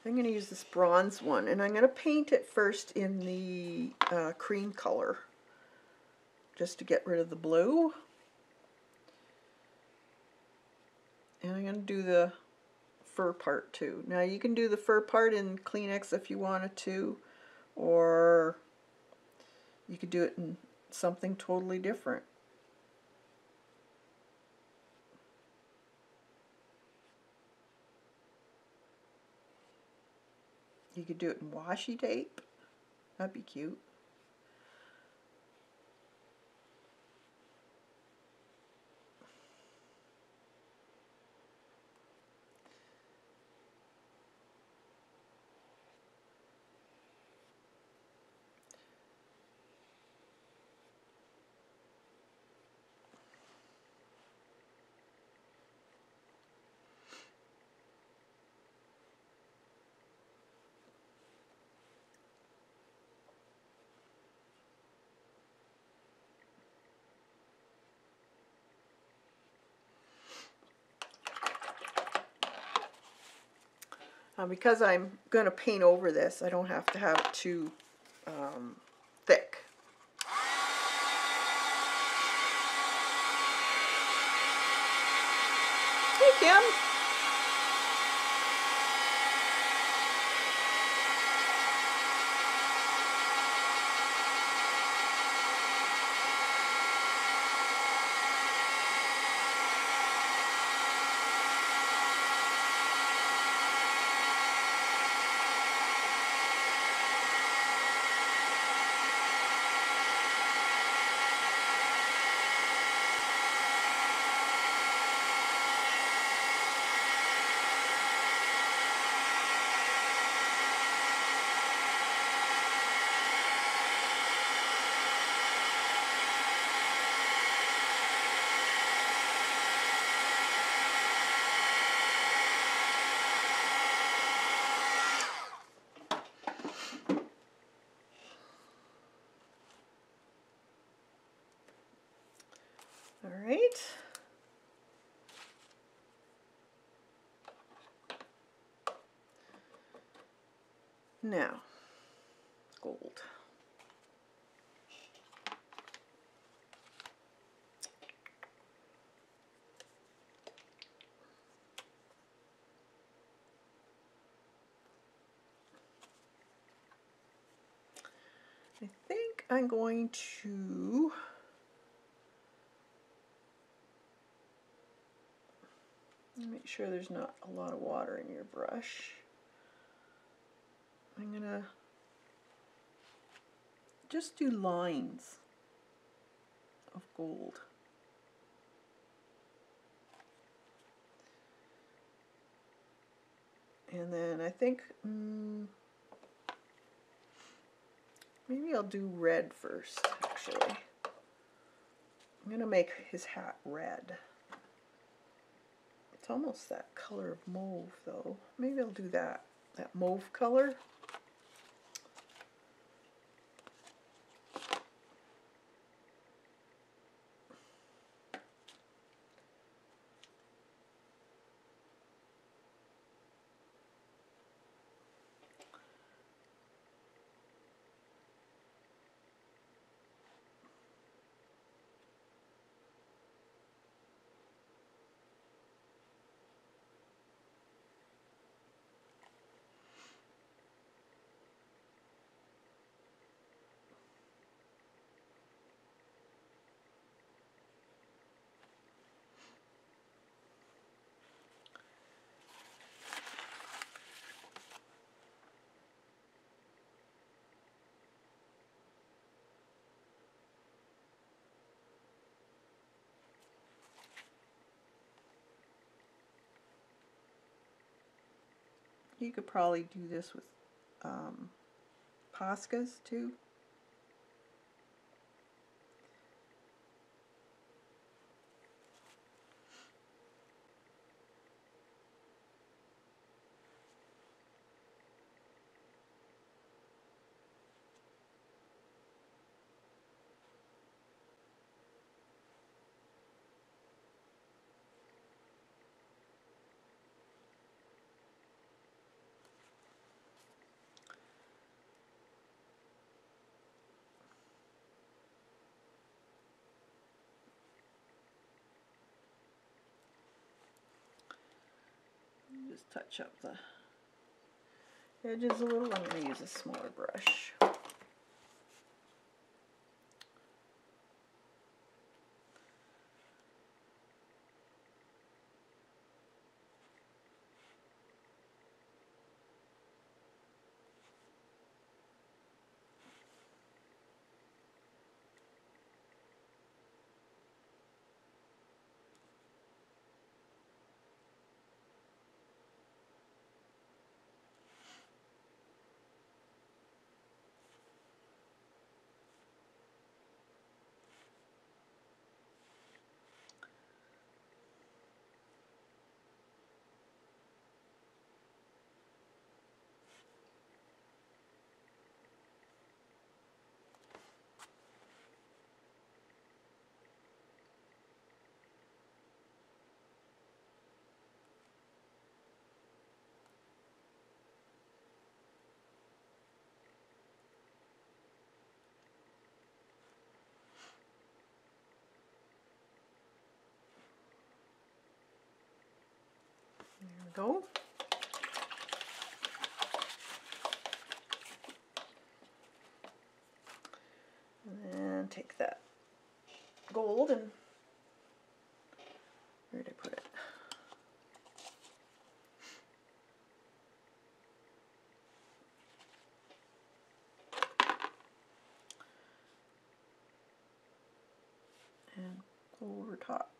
I'm going to use this bronze one, and I'm going to paint it first in the uh, cream color, just to get rid of the blue. And I'm going to do the fur part too. Now you can do the fur part in Kleenex if you wanted to, or you could do it in something totally different. You could do it in washi tape. That'd be cute. Uh, because I'm going to paint over this, I don't have to have it too um, thick. Hey, Kim. All right. Now, gold. I think I'm going to Make sure there's not a lot of water in your brush. I'm gonna just do lines of gold. And then I think mm, maybe I'll do red first actually. I'm gonna make his hat red. It's almost that color of mauve though. Maybe I'll do that, that mauve color. You could probably do this with um, Poscas too. Just touch up the edges a little. I'm going to use a smaller brush. There we go. And take that gold and where did I put it? And go over top.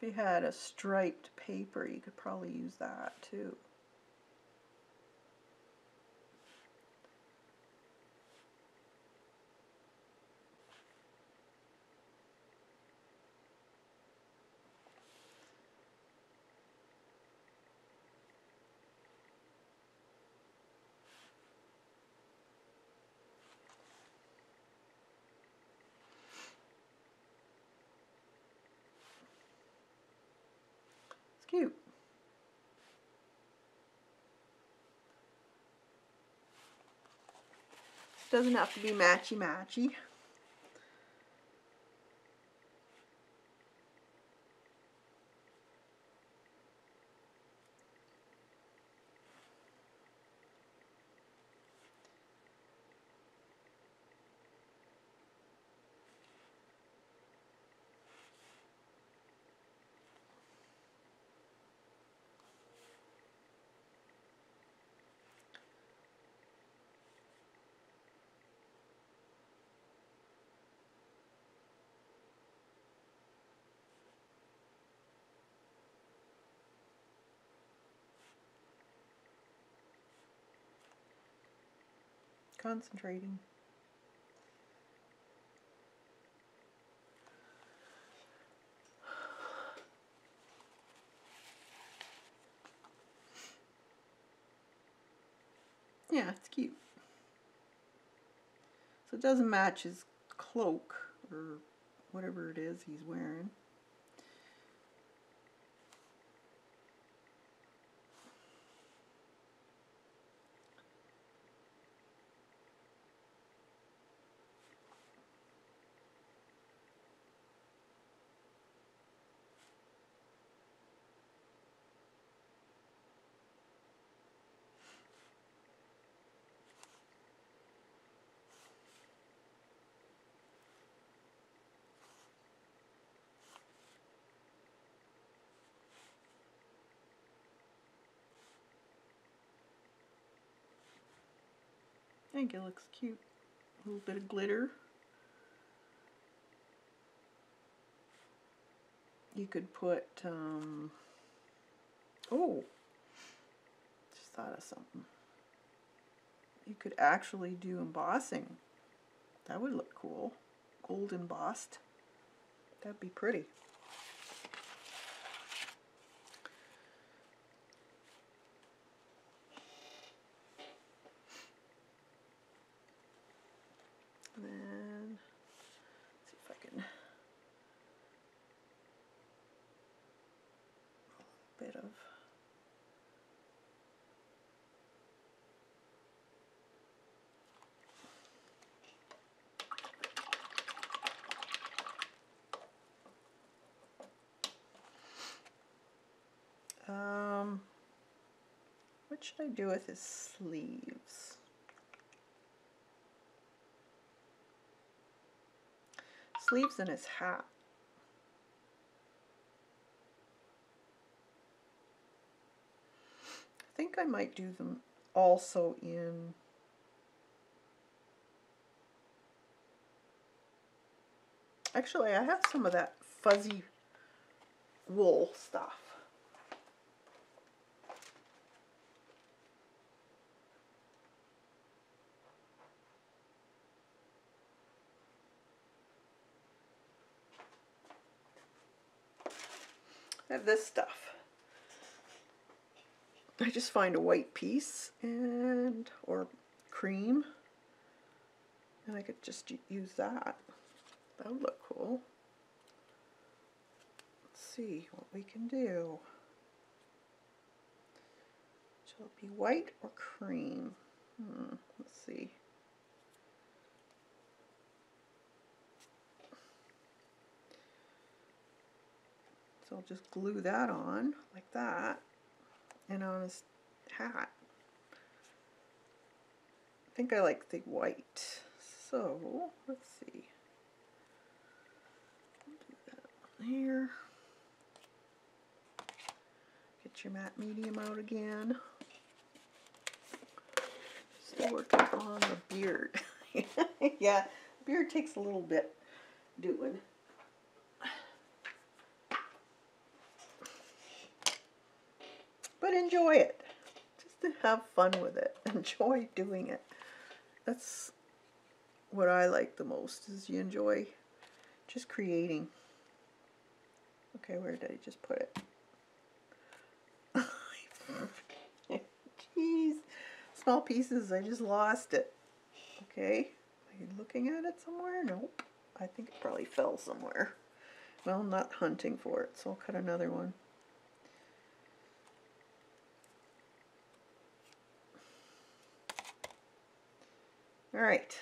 If you had a striped paper, you could probably use that too. It's cute. Doesn't have to be matchy Concentrating. Yeah, it's cute. So it doesn't match his cloak or whatever it is he's wearing. Think it looks cute. A little bit of glitter. You could put, um, oh, just thought of something. You could actually do embossing. That would look cool. Gold embossed. That'd be pretty. And then, see if I can, a bit of, um, what should I do with his sleeves? Sleeves and his hat. I think I might do them also in Actually, I have some of that fuzzy wool stuff. I have this stuff. I just find a white piece and or cream and I could just use that. That would look cool. Let's see what we can do. Shall it be white or cream? Hmm, let's see. So I'll just glue that on like that and on his hat. I think I like the white. So let's see. do that here. Get your matte medium out again. Still working on the beard. *laughs* yeah, beard takes a little bit doing. But enjoy it. Just to have fun with it. *laughs* Enjoy doing it. That's what I like the most is you enjoy just creating. Okay, where did I just put it? *laughs* Jeez. Small pieces, I just lost it. Okay, are you looking at it somewhere? Nope. I think it probably fell somewhere. Well, I'm not hunting for it, so I'll cut another one. All right.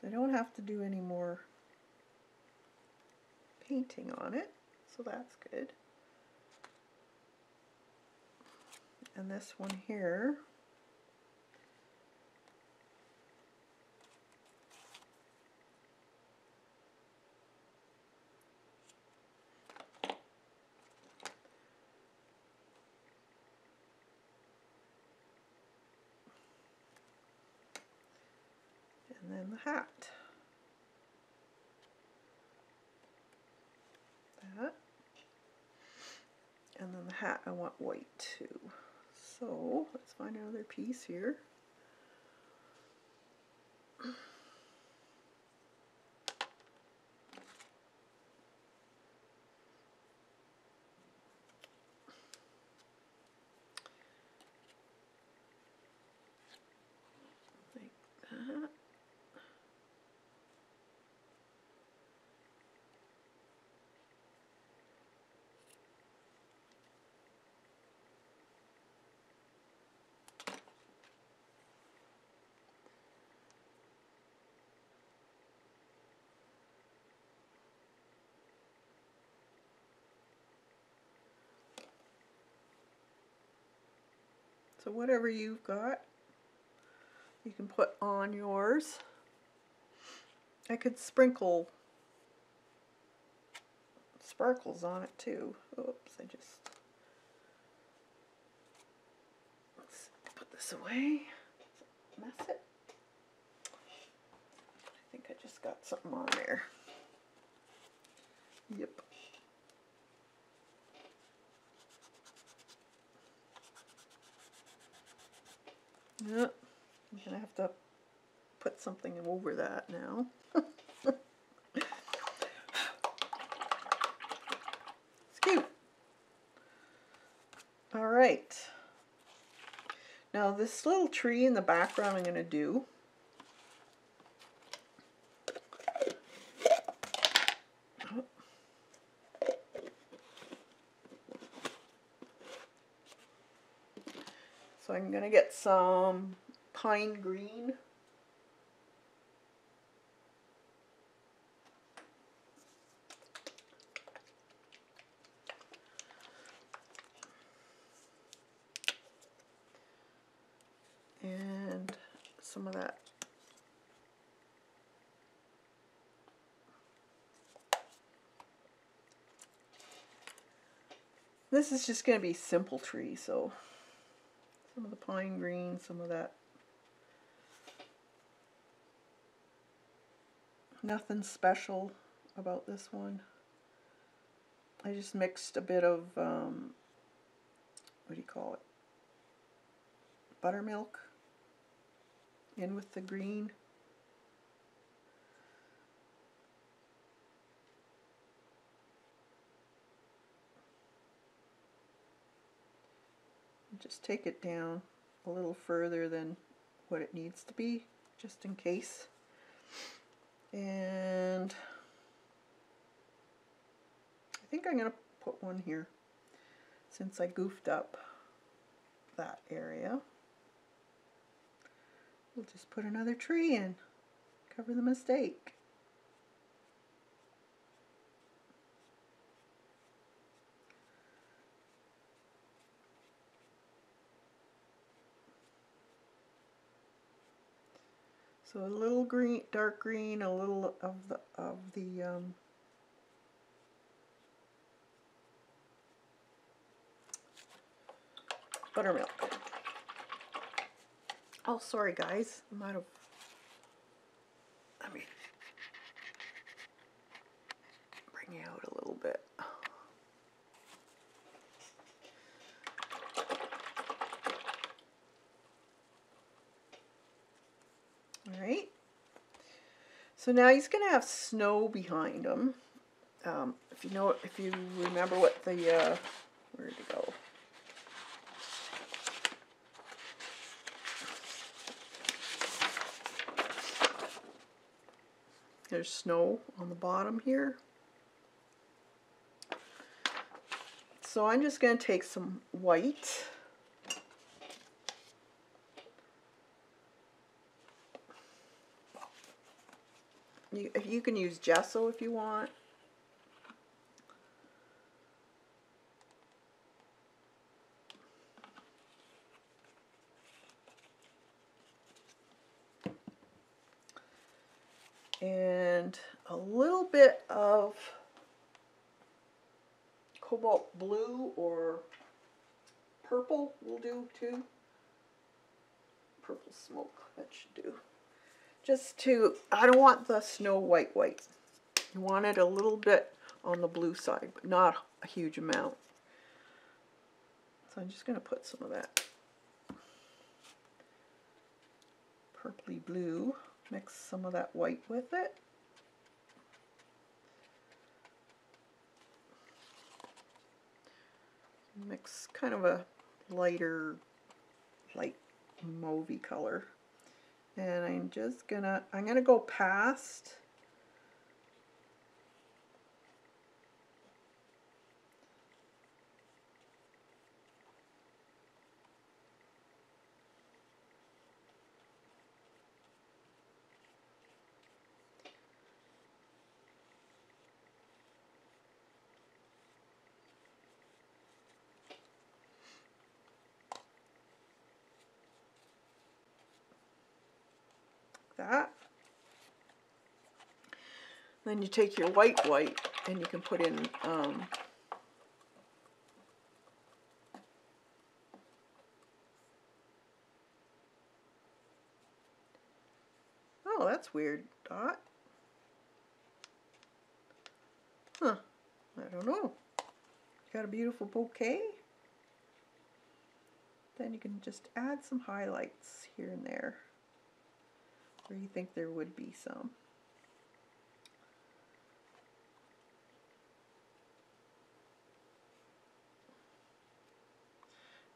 So I don't have to do any more painting on it, so that's good. And this one here and then the hat. That. And then the hat I want white too. So let's find another piece here. Like that. So whatever you've got, you can put on yours. I could sprinkle sparkles on it too. Oops, I just let's put this away. Mess it. I think I just got something on there. Yep. Yep. I'm gonna have to put something over that now. *laughs* it's cute. All right. Now this little tree in the background I'm gonna do. I'm gonna get some pine green. And some of that This is just going to be simple tree, so some of the pine green, some of that. Nothing special about this one. I just mixed a bit of, um, what do you call it? Buttermilk in with the green. Just take it down a little further than what it needs to be, just in case. And I think I'm going to put one here since I goofed up that area. We'll just put another tree in, cover the mistake. So a little green, dark green, a little of the of the um, buttermilk. Oh, sorry guys, I might have. Let me bring you out a little bit. Alright. So now he's going to have snow behind him. Um, if you know, if you remember what the, uh, where did it go? There's snow on the bottom here. So I'm just going to take some white You, you can use gesso if you want. And a little bit of cobalt blue or purple will do too. Purple smoke, that should do just to, I don't want the snow white white. You want it a little bit on the blue side, but not a huge amount. So I'm just going to put some of that purpley blue, mix some of that white with it. Mix kind of a lighter, light mauvey color and I'm just gonna I'm gonna go past that. Then you take your white white and you can put in um, Oh, that's weird, Dot. Huh. I don't know. Got a beautiful bouquet. Then you can just add some highlights here and there where you think there would be some.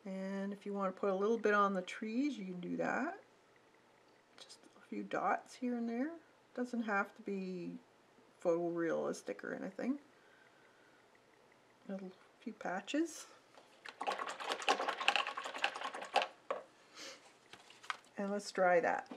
And if you want to put a little bit on the trees, you can do that. Just a few dots here and there. Doesn't have to be photorealistic or anything. A few patches. And let's dry that.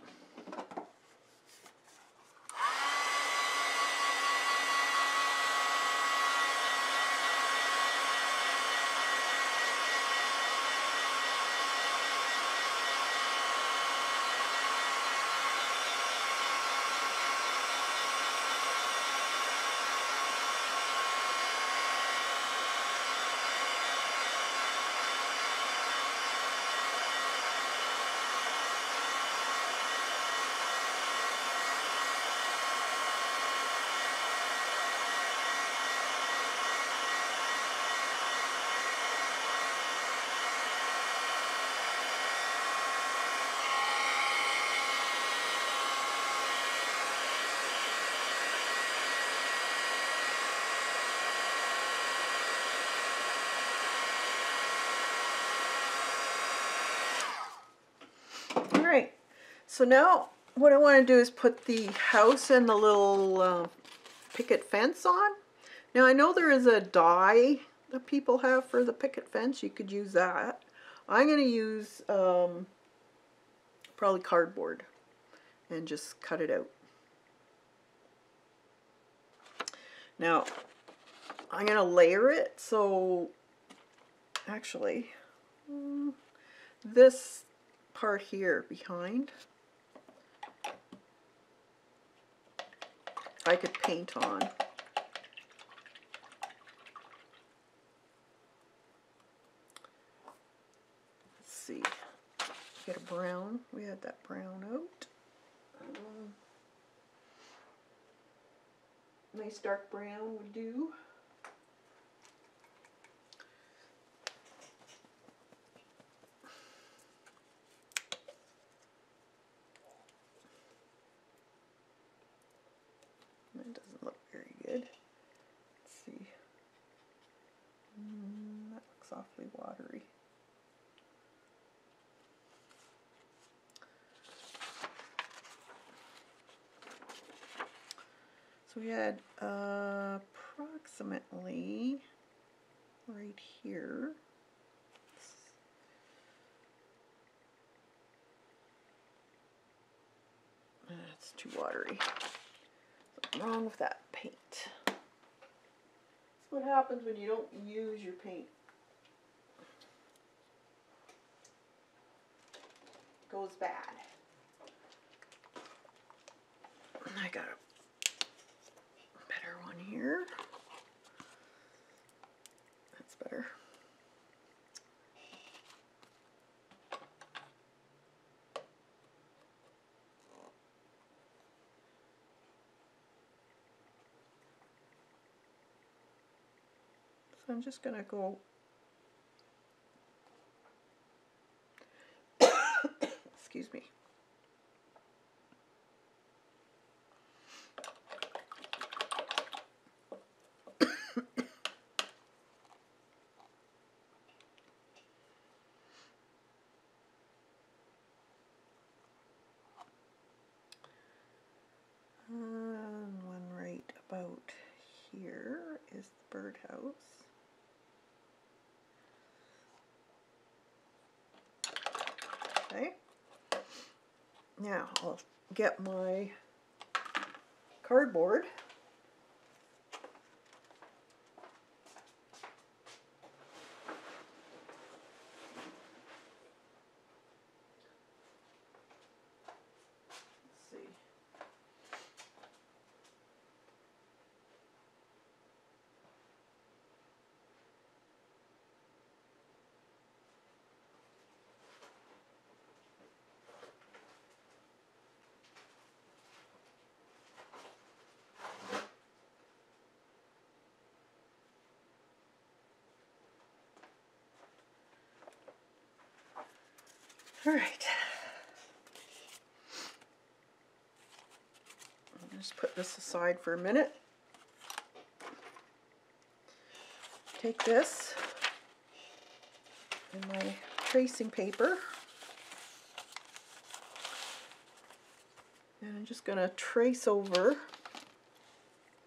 All right, so now what I want to do is put the house and the little uh, picket fence on. Now I know there is a die that people have for the picket fence. You could use that. I'm going to use um, probably cardboard and just cut it out. Now I'm going to layer it so actually mm, this part here behind I could paint on. Let's see. Get a brown. We had that brown out. Um, nice dark brown would do. That doesn't look very good. Let's see. Mm, that looks awfully watery. So we had uh, approximately right here. That's too watery. Wrong with that paint. That's what happens when you don't use your paint. Goes bad. I got a better one here. That's better. So I'm just going to go excuse me. And one right about here is Okay. Now I'll get my cardboard. Let's see. All right. I'll just put this aside for a minute. Take this and my tracing paper and I'm just going to trace over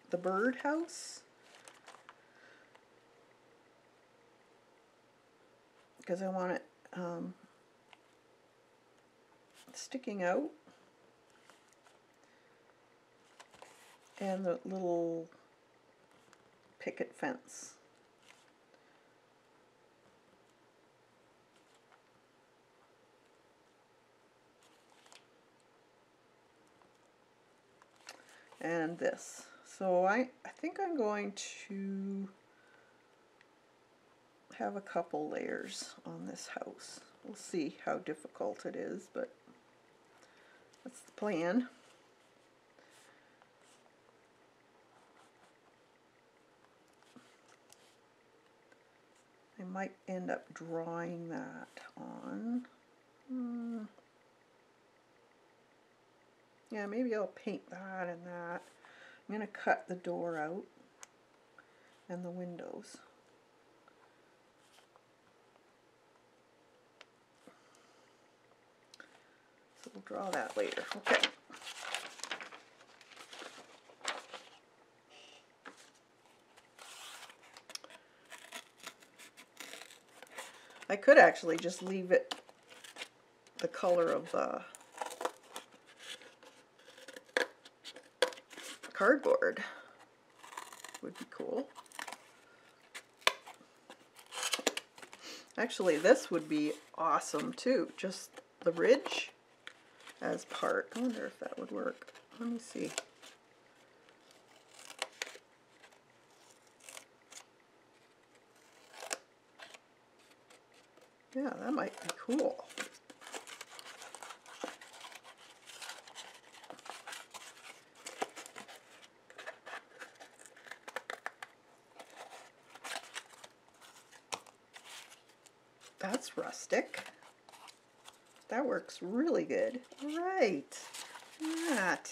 the birdhouse because I want it um, sticking out and the little picket fence. and this. So I, I think I'm going to have a couple layers on this house. We'll see how difficult it is, but that's the plan. I might end up drawing that on. Hmm. Yeah, maybe I'll paint that and that. I'm going to cut the door out and the windows. We'll draw that later. Okay. I could actually just leave it the color of uh, cardboard. Would be cool. Actually, this would be awesome too. Just the ridge as part. I wonder if that would work. Let me see. Yeah, that might be cool. That's rustic. That works really good. Right. That.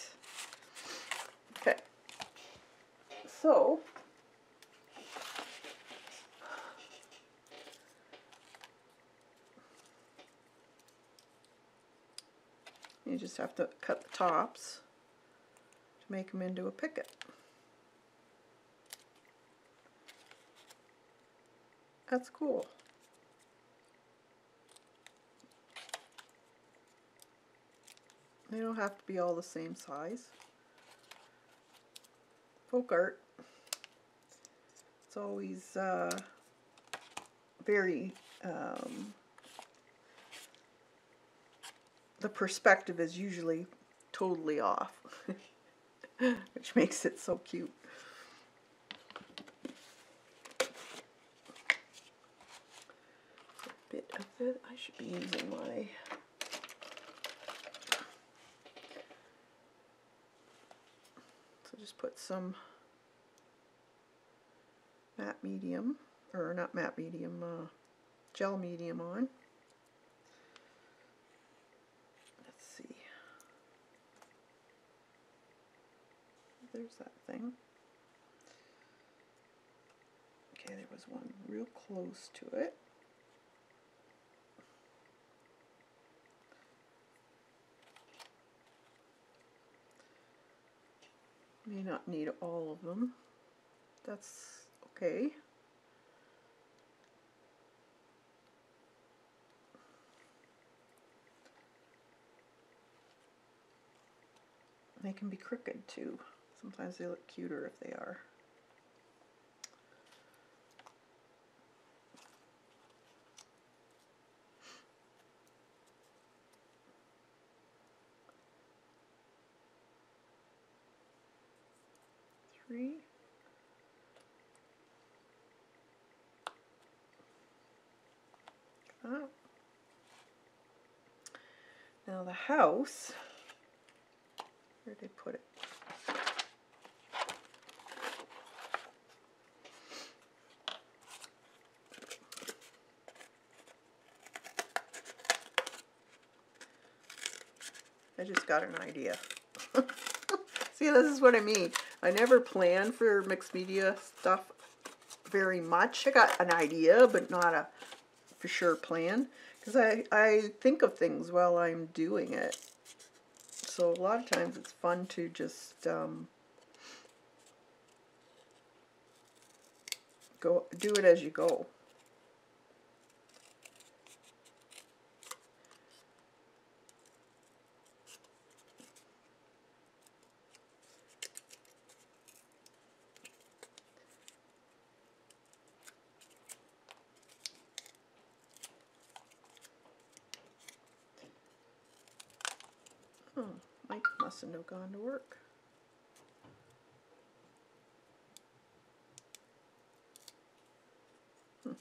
Okay. So, you just have to cut the tops to make them into a picket. That's cool. They don't have to be all the same size. Folk art. It's always uh, very, um, the perspective is usually totally off, *laughs* which makes it so cute. A bit of it, I should be using my just put some matte medium, or not matte medium, uh, gel medium on. Let's see. There's that thing. Okay, there was one real close to it. May not need all of them. That's okay. They can be crooked too. Sometimes they look cuter if they are. Three. Oh. Now the house, where did I put it? I just got an idea. See, this is what I mean. I never plan for mixed media stuff very much. I got an idea, but not a for sure plan. Because I, I think of things while I'm doing it. So a lot of times it's fun to just um, go do it as you go. Oh, Mike mustn't have gone to work. Hmm.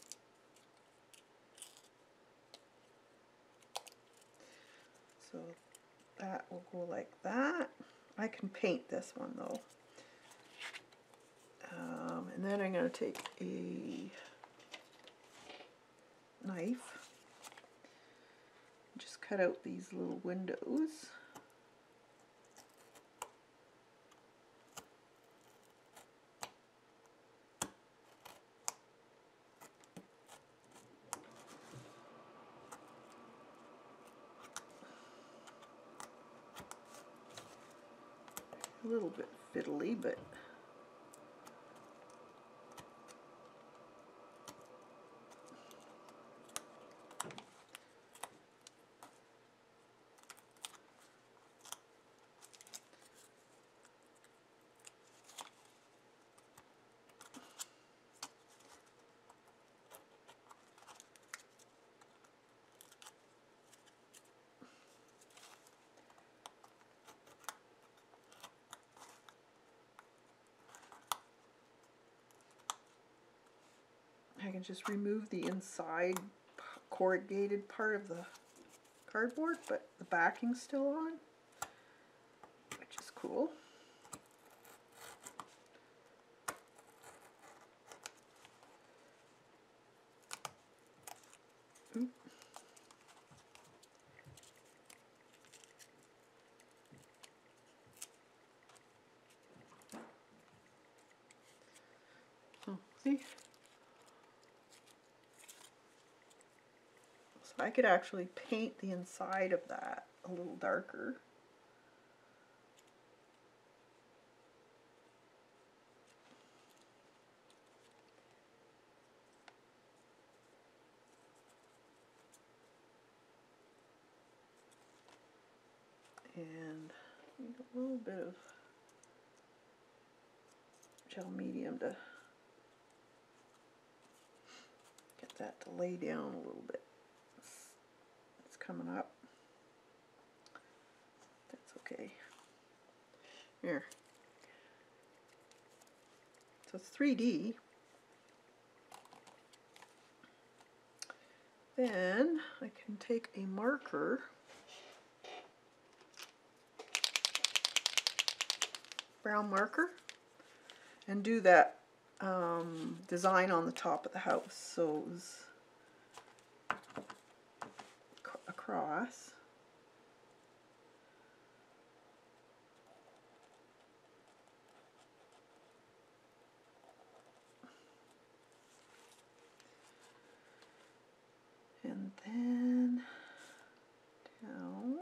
So that will go like that. I can paint this one though. Um, and then I'm going to take a knife just cut out these little windows. a little bit fiddly, but just remove the inside corrugated part of the cardboard, but the backing's still on, which is cool. Oop. Oh, see? So I could actually paint the inside of that a little darker. And a little bit of gel medium to get that to lay down a little bit coming up. That's okay. Here. So it's 3D. Then I can take a marker brown marker and do that um, design on the top of the house. So it was across. And then down.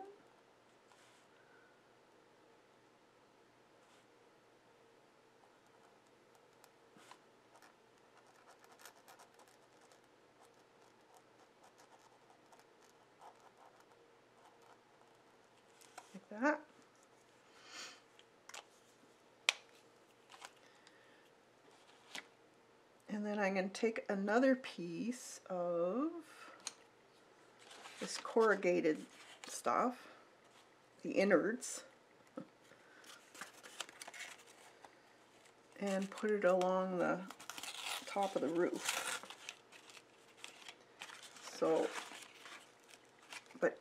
like that. And then I'm going to take another piece of this corrugated stuff, the innards, and put it along the top of the roof. So but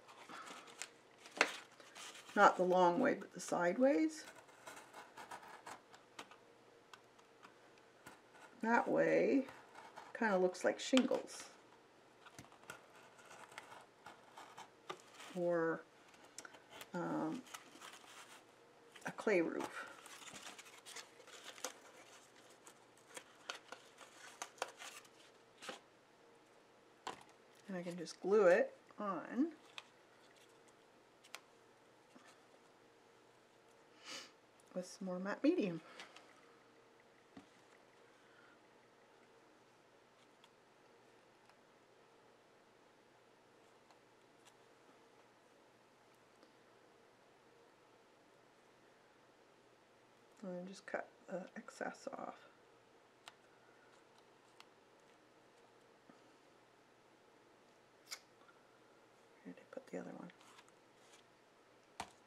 Not the long way, but the sideways. That way, kind of looks like shingles. Or um, a clay roof. And I can just glue it on. with some more matte medium. And just cut the excess off. Where did I put the other one?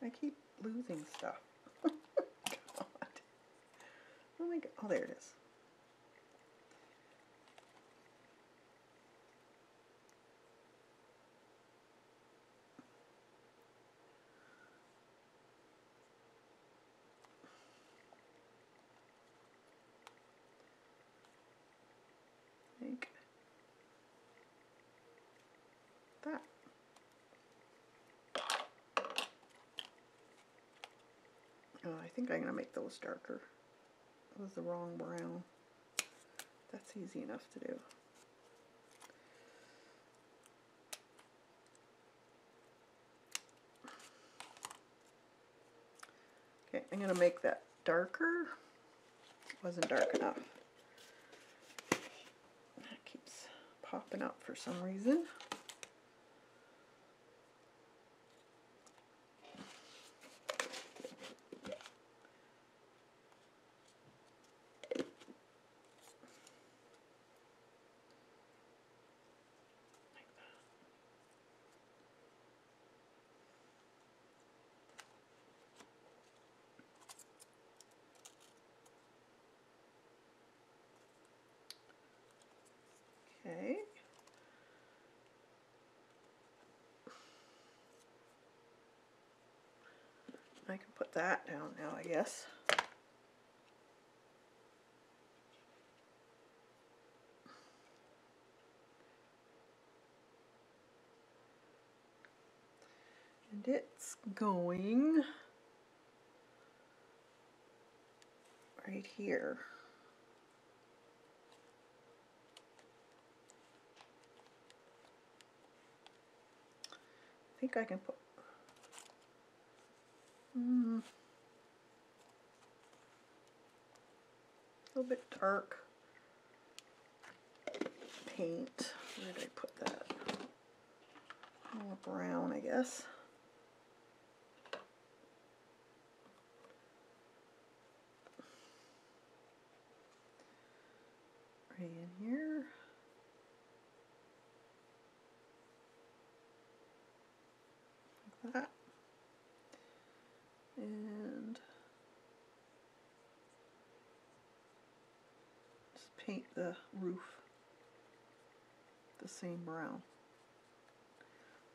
I keep losing stuff. *laughs* Oh my god, oh there it is. Like that. Oh, I think I'm going to make those darker was the wrong brown. That's easy enough to do. Okay, I'm going to make that darker. Wasn't dark enough. That keeps popping up for some reason. Okay. I can put that down now, I guess. And it's going right here. I think I can put mm, a little bit dark paint. Where did I put that? More brown, I guess. Right in here. Like that. And just paint the roof the same brown.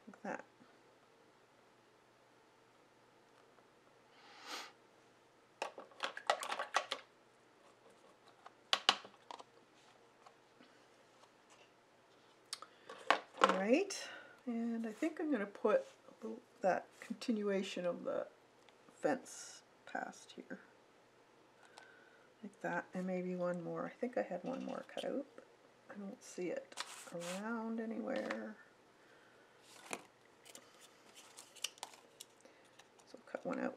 Like that. All right, and I think I'm going to put that continuation of the fence past here. Like that, and maybe one more. I think I had one more cut out. I don't see it around anywhere. So cut one out.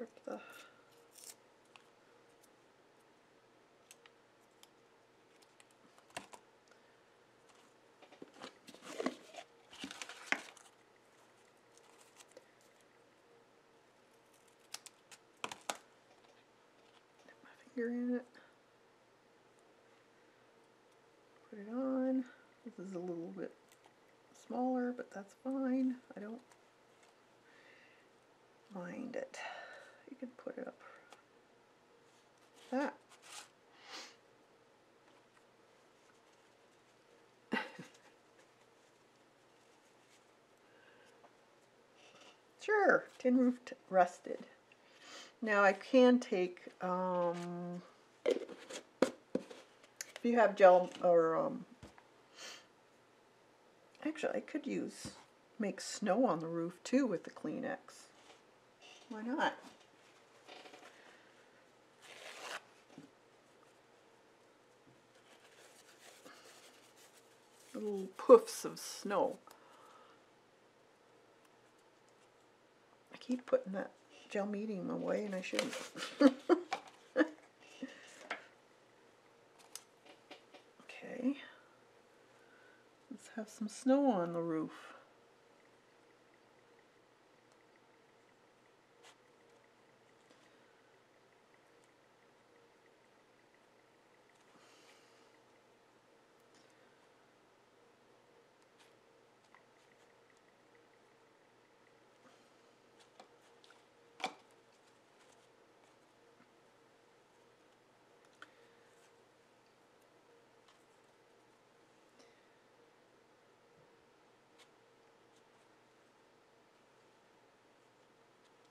strip the finger in it. Put it on. This is a little bit smaller, but that's fine. I don't mind it You can put it up that. *laughs* sure, tin roof rusted. Now I can take, um, if you have gel or, um, actually I could use, make snow on the roof too with the Kleenex. Why not? Little poofs of snow. I keep putting that gel medium away and I shouldn't. *laughs* okay. Let's have some snow on the roof.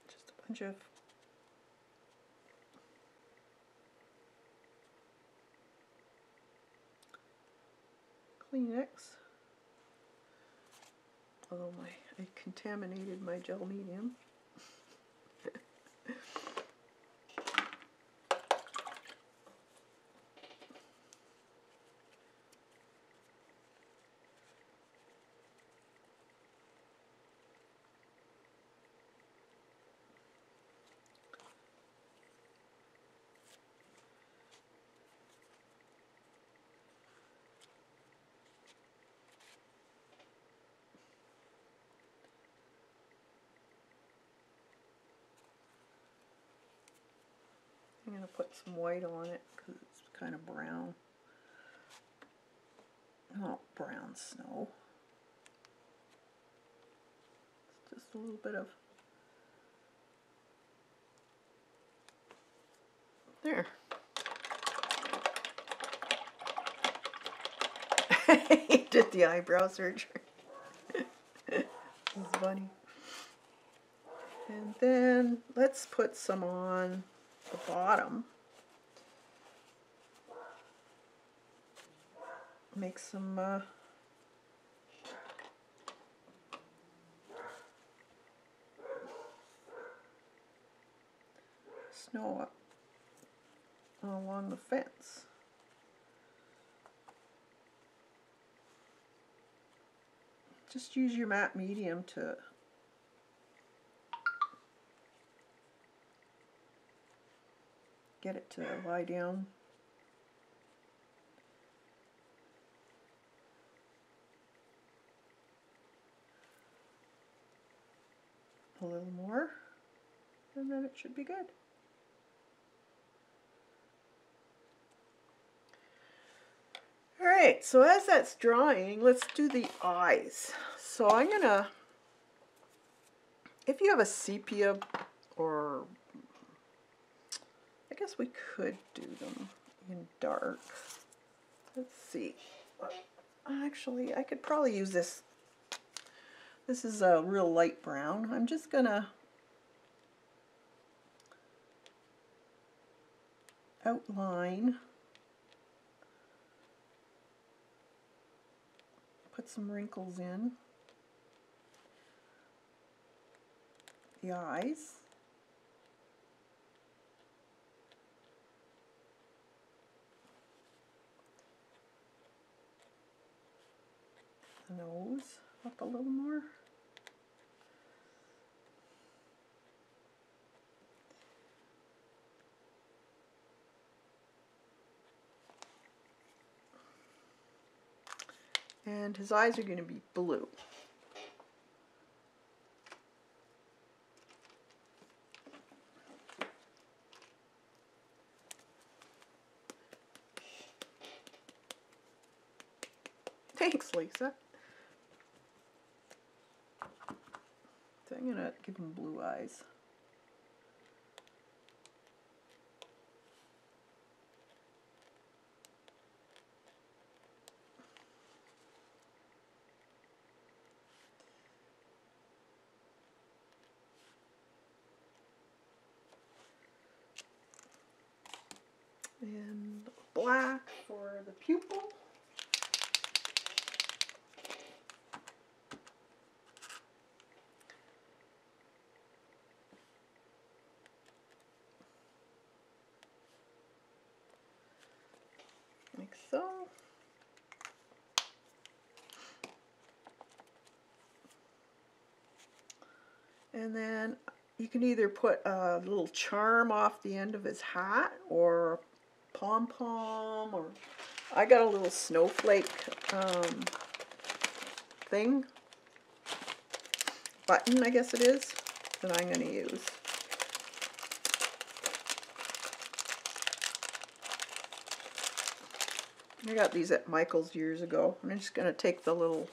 Just a bunch of Kleenex. Although my I contaminated my gel medium. I'm going to put some white on it because it's kind of brown. Not brown snow. It's just a little bit of there. he *laughs* did the eyebrow surgery. *laughs* It's funny. And then let's put some on the bottom. Make some uh, snow up along the fence. Just use your matte medium to get it to lie down. A little more, and then it should be good. Alright, so as that's drying, let's do the eyes. So I'm gonna, if you have a sepia or guess we could do them in dark. Let's see. Actually, I could probably use this. This is a real light brown. I'm just gonna outline, put some wrinkles in the eyes. Nose up a little more. And his eyes are going to be blue. Thanks, Lisa. I'm gonna give him blue eyes. And black for the pupil. Like so. And then you can either put a little charm off the end of his hat or pom pom or I got a little snowflake um, thing button I guess it is that I'm going to use. I got these at Michael's years ago. I'm just going to take the little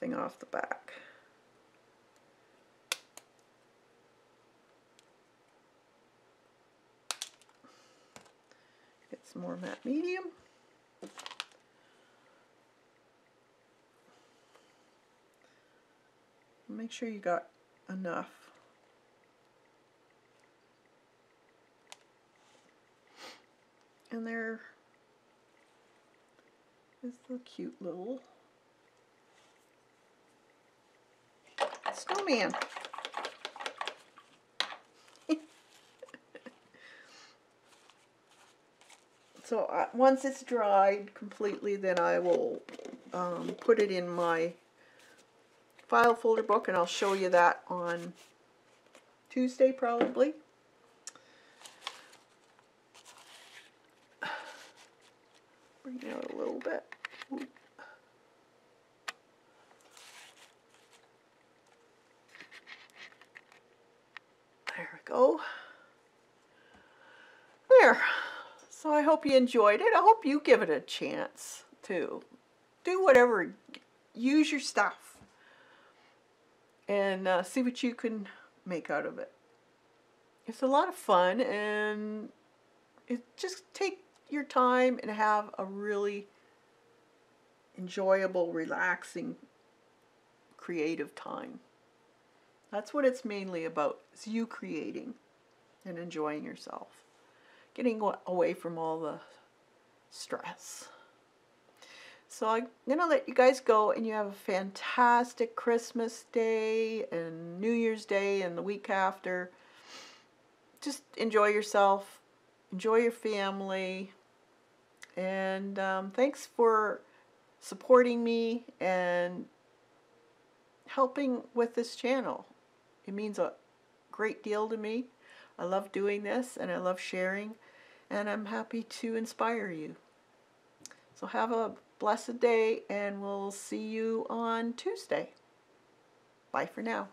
thing off the back. Some more matte medium. Make sure you got enough. And there is the cute little snowman. So uh, once it's dried completely, then I will um, put it in my file folder book and I'll show you that on Tuesday probably. *sighs* Bring it out a little bit. There we go. There. So I hope you enjoyed it. I hope you give it a chance to do whatever. Use your stuff and uh, see what you can make out of it. It's a lot of fun and it just take your time and have a really enjoyable, relaxing, creative time. That's what it's mainly about. It's you creating and enjoying yourself. Getting away from all the stress. So I'm going to let you guys go and you have a fantastic Christmas day and New Year's Day and the week after. Just enjoy yourself. Enjoy your family. And um, thanks for supporting me and helping with this channel. It means a great deal to me. I love doing this and I love sharing and I'm happy to inspire you. So have a blessed day and we'll see you on Tuesday. Bye for now.